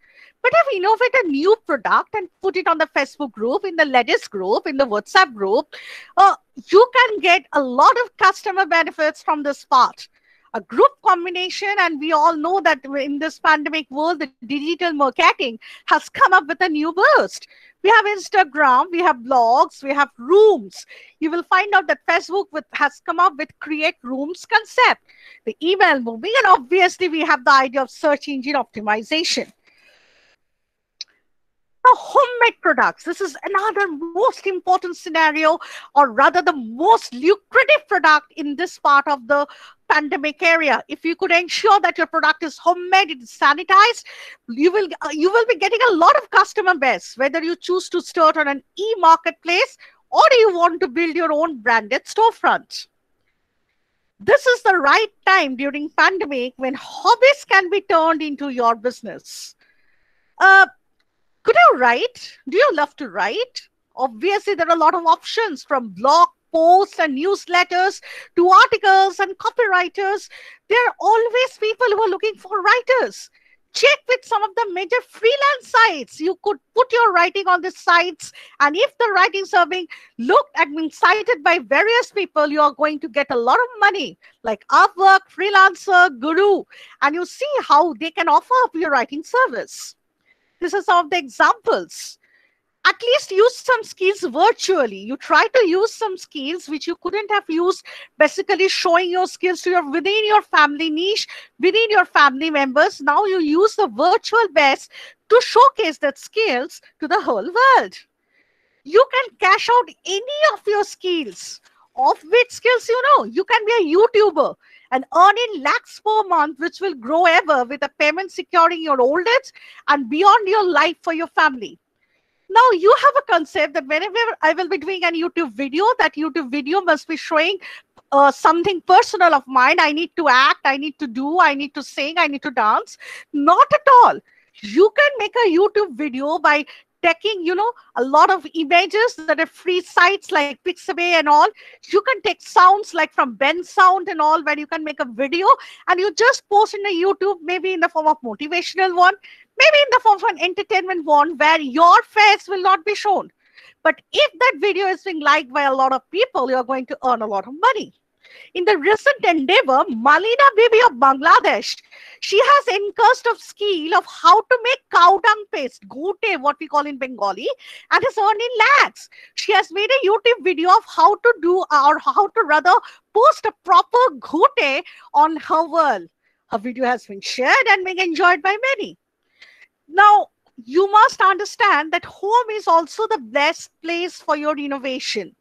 But if you innovate a new product and put it on the Facebook group, in the Ledis group, in the WhatsApp group, uh, you can get a lot of customer benefits from this part. A group combination and we all know that in this pandemic world the digital marketing has come up with a new burst. We have instagram we have blogs we have rooms. You will find out that facebook with, has come up with create rooms concept. The email moving and obviously we have the idea of search engine optimization homemade products. This is another most important scenario, or rather, the most lucrative product in this part of the pandemic area. If you could ensure that your product is homemade, it is sanitized, you will uh, you will be getting a lot of customer base. Whether you choose to start on an e-marketplace or you want to build your own branded storefront. This is the right time during pandemic when hobbies can be turned into your business. Uh, could you write? Do you love to write? Obviously, there are a lot of options from blog posts and newsletters to articles and copywriters. There are always people who are looking for writers. Check with some of the major freelance sites. You could put your writing on the sites, and if the writings are being looked and being cited by various people, you are going to get a lot of money, like Upwork, Freelancer, Guru, and you see how they can offer up your writing service. This is some of the examples. At least use some skills virtually. You try to use some skills which you couldn't have used basically showing your skills to your within your family niche within your family members. Now you use the virtual best to showcase that skills to the whole world. You can cash out any of your skills. Of which skills you know. You can be a youtuber and earning lakhs per month which will grow ever with a payment securing your old age and beyond your life for your family now you have a concept that whenever I will be doing a YouTube video, that YouTube video must be showing uh, something personal of mine. I need to act, I need to do, I need to sing, I need to dance. Not at all. You can make a YouTube video by taking, you know, a lot of images that are free sites like Pixabay and all. You can take sounds like from Bensound and all, where you can make a video and you just post in a YouTube, maybe in the form of motivational one, maybe in the form of an entertainment one where your face will not be shown. But if that video is being liked by a lot of people, you're going to earn a lot of money. In the recent endeavor, Malina Bibi of Bangladesh, she has encouraged of skill of how to make cow dung paste, gote, what we call in Bengali, and has is earning lakhs. She has made a YouTube video of how to do or how to rather post a proper gote on her world. Her video has been shared and being enjoyed by many. Now, you must understand that home is also the best place for your innovation.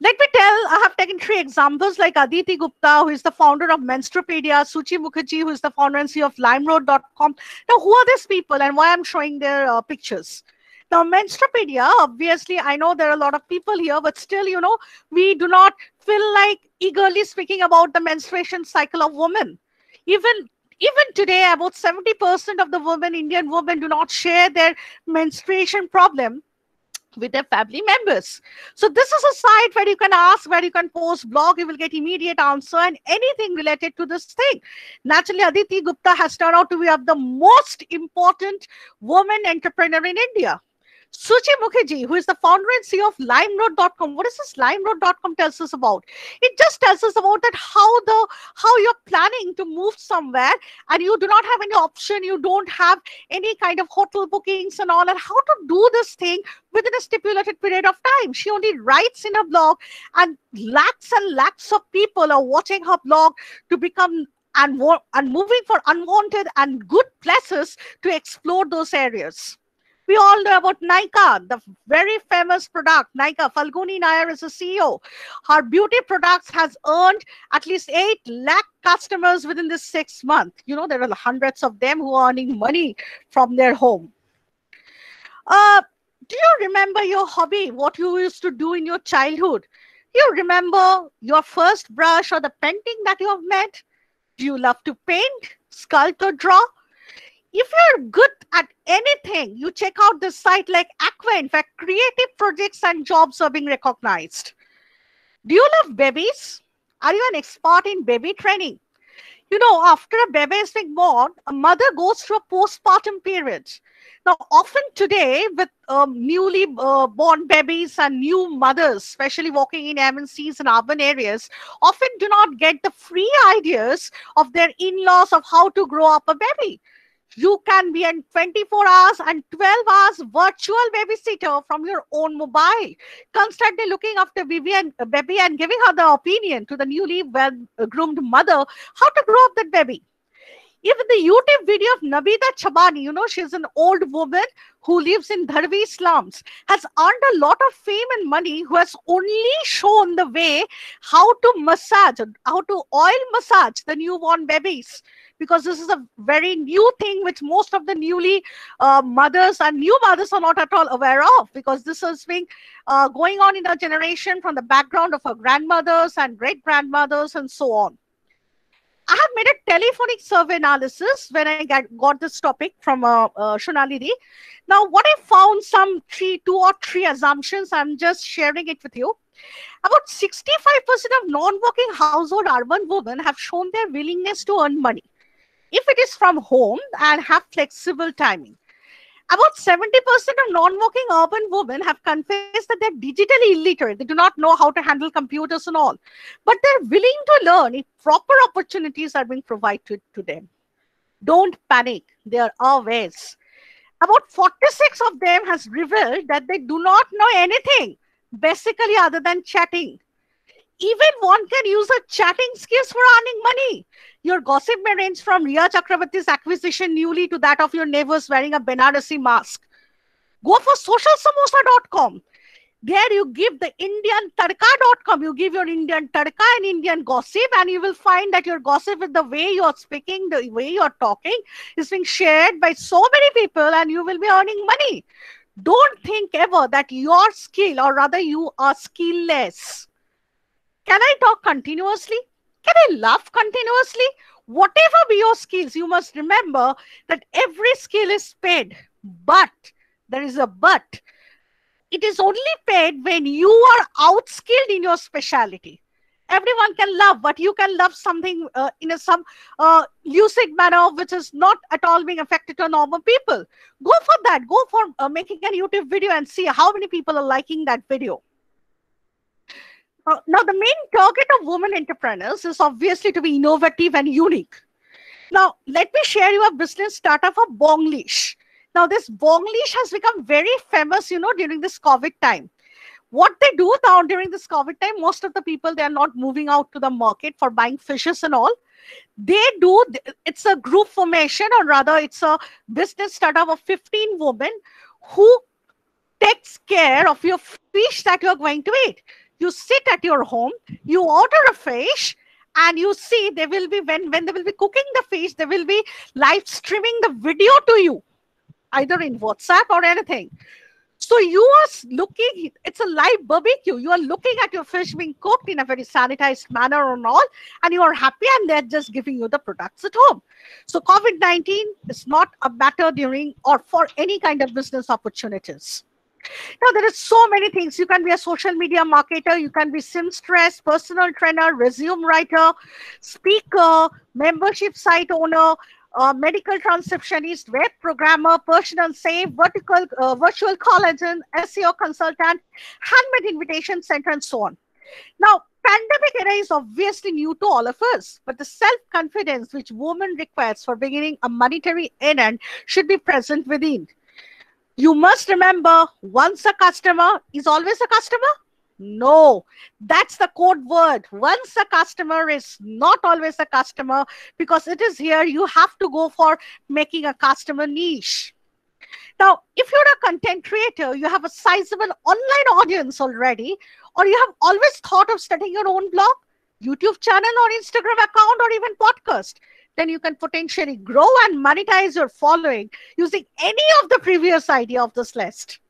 Let me tell, I have taken three examples like Aditi Gupta, who is the founder of Menstrupedia, Suchi Mukherjee, who is the founder and CEO of LimeRoad.com. Now, who are these people and why I'm showing their uh, pictures? Now, Menstrupedia, obviously, I know there are a lot of people here, but still, you know, we do not feel like eagerly speaking about the menstruation cycle of women. Even even today, about 70% of the women, Indian women, do not share their menstruation problem with their family members. So this is a site where you can ask, where you can post blog, you will get immediate answer and anything related to this thing. Naturally, Aditi Gupta has turned out to be of the most important woman entrepreneur in India. Suchi Mukherjee, who is the founder and CEO of LimeRoad.com. What is this LimeRoad.com tells us about? It just tells us about that how the how you're planning to move somewhere and you do not have any option, you don't have any kind of hotel bookings and all, and how to do this thing within a stipulated period of time. She only writes in her blog, and lakhs and lakhs of people are watching her blog to become and, and moving for unwanted and good places to explore those areas. We all know about Nykaa, the very famous product. Nykaa, Falguni Nayar is the CEO. Her beauty products has earned at least 8 lakh customers within this six months. You know, there are hundreds of them who are earning money from their home. Uh, do you remember your hobby, what you used to do in your childhood? You remember your first brush or the painting that you have made? Do you love to paint, sculpt, or draw? If you're good at anything, you check out this site like Aqua. In fact, creative projects and jobs are being recognized. Do you love babies? Are you an expert in baby training? You know, after a baby is being born, a mother goes through a postpartum period. Now, often today, with um, newly uh, born babies and new mothers, especially walking in MNCs and urban areas, often do not get the free ideas of their in laws of how to grow up a baby. You can be in 24 hours and 12 hours virtual babysitter from your own mobile, constantly looking after baby and, baby and giving her the opinion to the newly well groomed mother how to grow up that baby. Even the YouTube video of Nabida Chabani, you know, she's an old woman who lives in Dharavi slums, has earned a lot of fame and money, who has only shown the way how to massage, how to oil massage the newborn babies. Because this is a very new thing which most of the newly uh, mothers and new mothers are not at all aware of because this has been uh, going on in our generation from the background of our grandmothers and great grandmothers and so on. I have made a telephonic survey analysis when I got, got this topic from uh, uh, Now, what I found some three, two or three assumptions, I'm just sharing it with you. About 65% of non-working household urban women have shown their willingness to earn money if it is from home and have flexible timing. About 70% of non-working urban women have confessed that they're digitally illiterate. They do not know how to handle computers and all. But they're willing to learn if proper opportunities are being provided to them. Don't panic. There are ways. About 46 of them has revealed that they do not know anything, basically other than chatting even one can use a chatting skills for earning money. Your gossip may range from Rhea Chakraborty's acquisition newly to that of your neighbors wearing a Benarasi mask. Go for socialsamosa.com. There you give the Indian Tadka.com. You give your Indian Tadka and Indian gossip, and you will find that your gossip with the way you're speaking, the way you're talking, is being shared by so many people, and you will be earning money. Don't think ever that your skill, or rather, you are skillless can I talk continuously? Can I laugh continuously? Whatever be your skills, you must remember that every skill is paid. But there is a but. It is only paid when you are outskilled in your specialty. Everyone can love, but you can love something uh, in a some uh, lucid manner, which is not at all being affected to normal people. Go for that. Go for uh, making a YouTube video and see how many people are liking that video. Uh, now, the main target of women entrepreneurs is obviously to be innovative and unique. Now, let me share you a business startup of Bonglish. Now, this Bonglish has become very famous, you know, during this COVID time. What they do now during this COVID time, most of the people, they are not moving out to the market for buying fishes and all. They do, it's a group formation, or rather, it's a business startup of 15 women who takes care of your fish that you're going to eat you sit at your home, you order a fish, and you see they will be when when they will be cooking the fish, they will be live streaming the video to you, either in WhatsApp or anything. So you are looking, it's a live barbecue. You are looking at your fish being cooked in a very sanitized manner and all, and you are happy, and they're just giving you the products at home. So COVID-19 is not a matter during or for any kind of business opportunities. Now, there are so many things. You can be a social media marketer, you can be seamstress, personal trainer, resume writer, speaker, membership site owner, uh, medical transcriptionist, web programmer, personal safe, vertical, uh, virtual collagen, SEO consultant, handmade invitation center, and so on. Now, pandemic era is obviously new to all of us, but the self-confidence which woman requires for beginning a monetary errand should be present within you must remember once a customer is always a customer? No. That's the code word. Once a customer is not always a customer because it is here you have to go for making a customer niche. Now if you're a content creator you have a sizable online audience already or you have always thought of starting your own blog youtube channel or instagram account or even podcast then you can potentially grow and monetize your following using any of the previous idea of this list.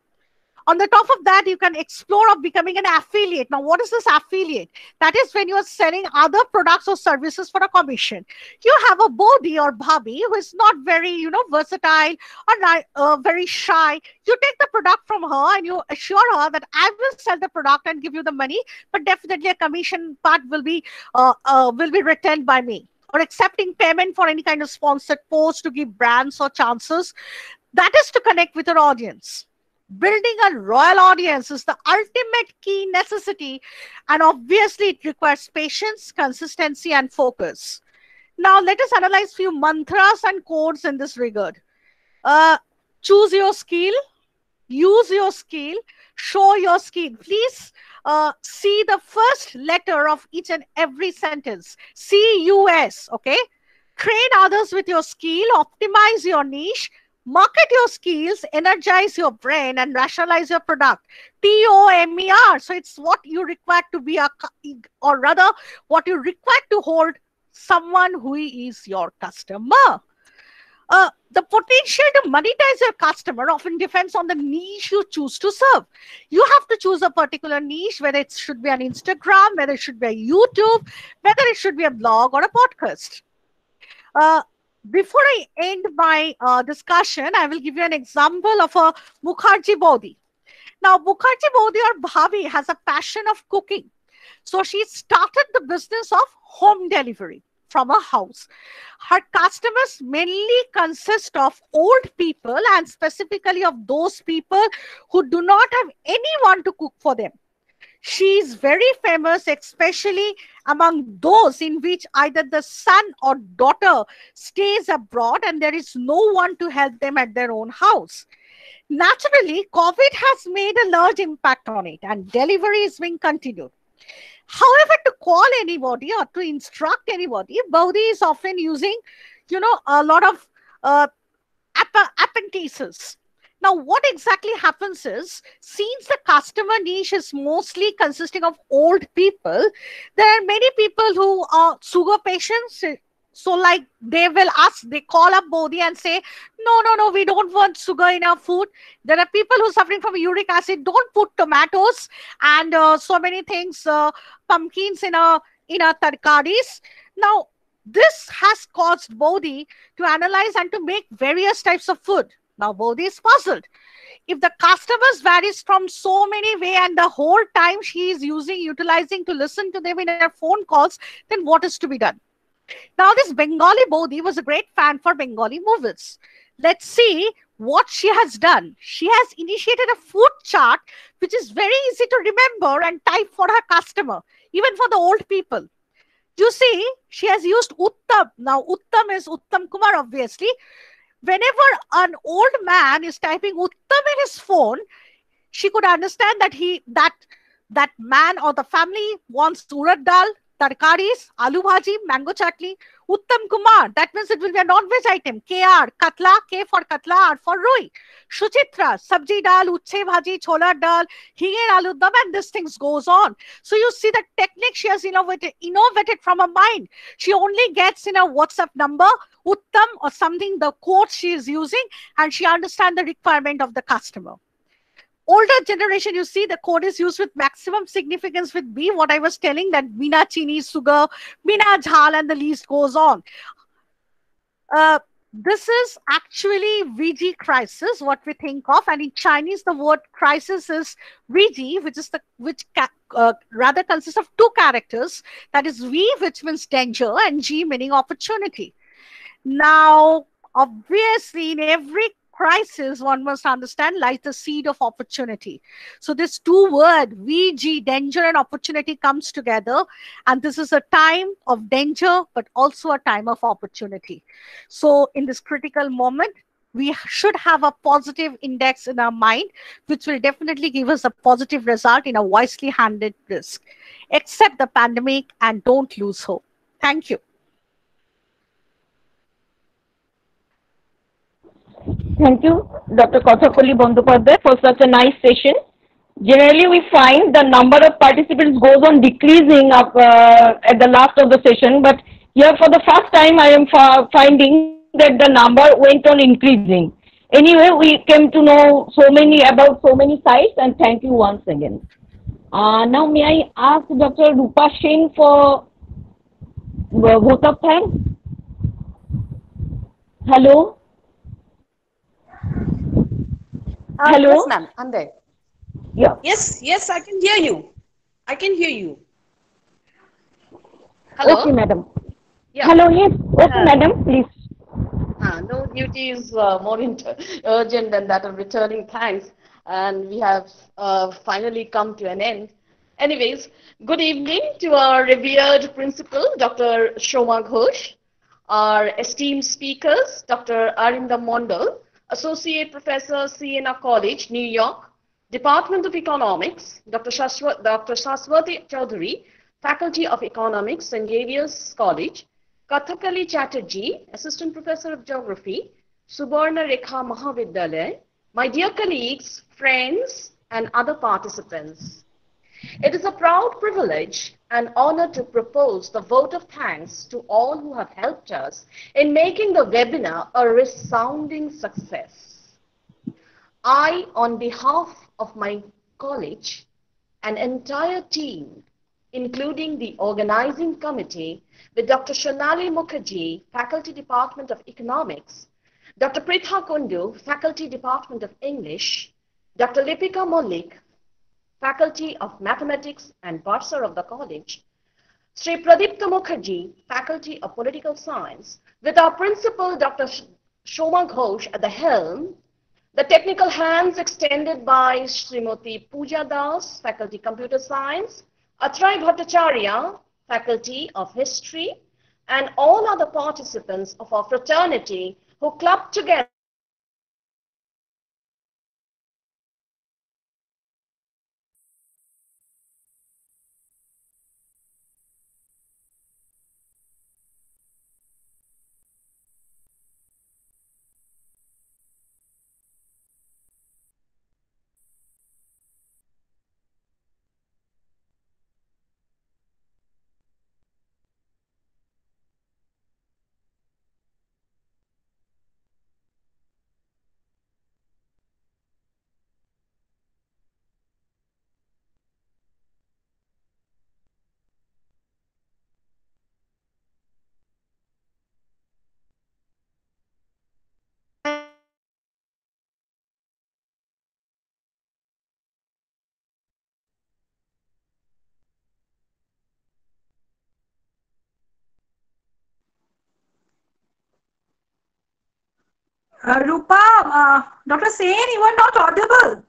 On the top of that, you can explore of becoming an affiliate. Now, what is this affiliate? That is when you are selling other products or services for a commission. You have a bodhi or bhabi who is not very, you know, versatile or not, uh, very shy. You take the product from her and you assure her that I will sell the product and give you the money, but definitely a commission part will be uh, uh, will be retained by me. Or accepting payment for any kind of sponsored post to give brands or chances. That is to connect with your audience. Building a royal audience is the ultimate key necessity and obviously it requires patience consistency and focus. Now let us analyze few mantras and codes in this regard. Uh, choose your skill use your skill show your skill please uh, see the first letter of each and every sentence c-u-s okay train others with your skill optimize your niche market your skills, energize your brain, and rationalize your product. T O M E R. So it's what you require to be a, or rather, what you require to hold someone who is your customer. Uh, the potential to monetize your customer often depends on the niche you choose to serve. You have to choose a particular niche, whether it should be an Instagram, whether it should be a YouTube, whether it should be a blog or a podcast. Uh, before I end my uh, discussion, I will give you an example of a Mukherjee Bodhi. Now, Mukherjee Bodhi or Bhavi has a passion of cooking. So she started the business of home delivery from a house. Her customers mainly consist of old people and specifically of those people who do not have anyone to cook for them. She is very famous, especially among those in which either the son or daughter stays abroad and there is no one to help them at their own house. Naturally, COVID has made a large impact on it and delivery is being continued. However, to call anybody or to instruct anybody, Bodhi is often using, you know, a lot of uh, app- appendices now, what exactly happens is, since the customer niche is mostly consisting of old people, there are many people who are sugar patients. So, like they will ask, they call up Bodhi and say, No, no, no, we don't want sugar in our food. There are people who are suffering from uric acid. Don't put tomatoes and uh, so many things, uh, pumpkins in a in our tarkaris. Now, this has caused Bodhi to analyze and to make various types of food now Bodhi is puzzled. If the customers varies from so many way and the whole time she is using, utilizing to listen to them in her phone calls, then what is to be done? Now this Bengali Bodhi was a great fan for Bengali movies. Let's see what she has done. She has initiated a food chart, which is very easy to remember and type for her customer, even for the old people. You see, she has used Uttam. Now, Uttam is Uttam Kumar, obviously whenever an old man is typing Uttam in his phone, she could understand that he that that man or the family wants urad dal, tarkaris, aloo bhaji, mango chutney, Uttam Kumar. That means it will be a non-veg item. KR, katla, K for katla, R for roi. Suchitra, sabji dal, uche bhaji, chola dal, hinge aloo dam, and this things goes on. So you see the technique she has innovated, innovated from her mind. She only gets in a WhatsApp number, Uttam or something, the quote she is using, and she understands the requirement of the customer older generation, you see the code is used with maximum significance with B. What I was telling that Bina Chini Sugar, Bina Jhal, and the list goes on. Uh, this is actually VG crisis, what we think of, and in Chinese the word crisis is VG, which is the which uh, rather consists of two characters. That is V, which means danger, and G meaning opportunity. Now, obviously, in every crisis, one must understand, lies the seed of opportunity. So this two word, VG, danger and opportunity comes together. And this is a time of danger, but also a time of opportunity. So in this critical moment, we should have a positive index in our mind, which will definitely give us a positive result in a wisely handled risk. Accept the pandemic and don't lose hope. Thank you. Thank you, Dr. Kathakali Bandyopadhyay, for such a nice session. Generally, we find the number of participants goes on decreasing up uh, at the last of the session, but here for the first time, I am finding that the number went on increasing. Anyway, we came to know so many about so many sites and thank you once again. Uh, now may I ask Dr. Rupa Singh for uh, vote of thanks? Hello? Uh, Hello? Yes, ma'am. I'm there. Yeah. Yes, yes, I can hear you. I can hear you. Hello? Okay, madam. Yeah. Hello, yes. Okay, Uh, madam, please. Ah, no duty is uh, more inter- urgent than that of returning thanks, and we have uh, finally come to an end. Anyways, good evening to our revered principal, Dr. Shoma Ghosh, our esteemed speakers, Dr. Arinda Mondal, Associate Professor, Siena College, New York, Department of Economics, Dr. Shashwat, Dr. Chaudhary, Faculty of Economics, St. Xavier's College, Kathakali Chatterjee, Assistant Professor of Geography, Subarna Rekha Mahavidyalaya, my dear colleagues, friends, and other participants. It is a proud privilege and honor to propose the vote of thanks to all who have helped us in making the webinar a resounding success. I, on behalf of my college, an entire team, including the organizing committee with Dr. Shonali Mukherjee, Faculty Department of Economics, Dr. Pritha Kundu, Faculty Department of English, Dr. Lipika Mollik, Faculty of Mathematics and Bursar of the college, Sri Pradipta Mukherjee, Faculty of Political Science, with our principal, Dr. Sh- Shoma Ghosh at the helm, the technical hands extended by Srimati Pooja Das, Faculty Computer Science, Atray Bhattacharya, Faculty of History, and all other participants of our fraternity who clubbed together Uh, Rupa, uh, Dr. Sen, you are not audible.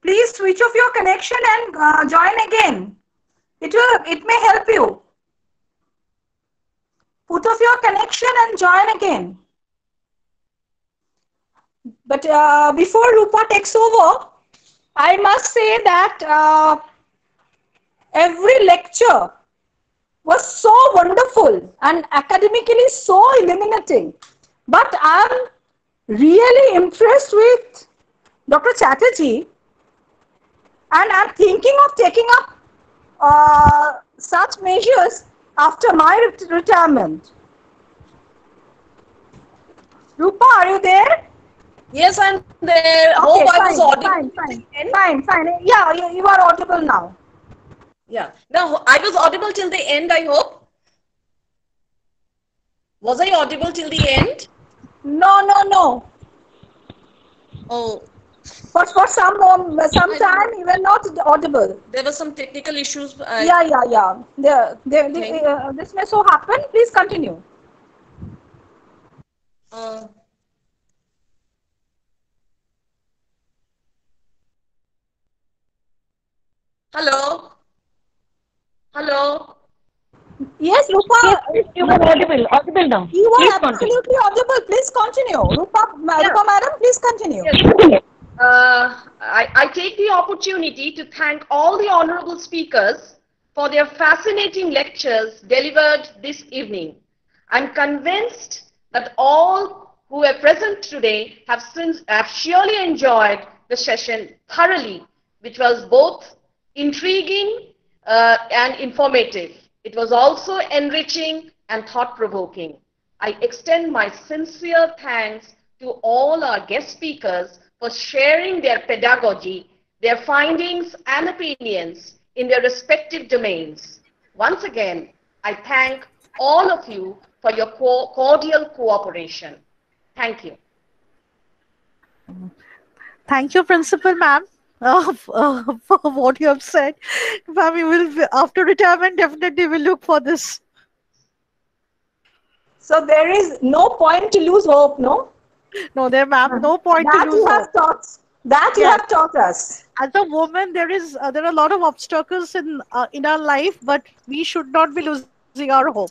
Please switch off your connection and uh, join again. It will. It may help you. Put off your connection and join again. But uh, before Rupa takes over, I must say that uh, every lecture was so wonderful and academically so illuminating. But I'm really impressed with Dr. Chatterjee and I'm thinking of taking up uh, such measures after my ret- retirement. Rupa, are you there? Yes, I'm there. Hope I was audible. Fine, fine, fine, fine. Yeah, you, you are audible now. Yeah. Now, I was audible till the end, I hope. Was I audible till the end? No, no, no. Oh, But for some mom, some time you were not audible. there were some technical issues. I- yeah, yeah, yeah. There, there, Thank- uh, this may so happen. Please continue. Uh, hello? Hello? Yes, Rupa. Yes, you are audible, audible now. You are Please continue. absolutely audible. Please continue. Rupa, Yeah. Rupa madam, please continue. Uh, I, I take the opportunity to thank all the honorable speakers for their fascinating lectures delivered this evening. I'm convinced that all who were present today have since have surely enjoyed the session thoroughly, which was both intriguing uh, and informative. It was also enriching and thought provoking. I extend my sincere thanks to all our guest speakers for sharing their pedagogy, their findings, and opinions in their respective domains. Once again, I thank all of you for your co- cordial cooperation. Thank you. Thank you, Principal Ma'am, uh, uh, for what you have said. Ma'am, will, after retirement, definitely will look for this. So there is no point to lose hope, no? No, there, ma'am, no point that to lose you have hope. taught. That you have taught us. As a woman, there is uh, there are a lot of obstacles in uh, in our life, but we should not be losing our hope.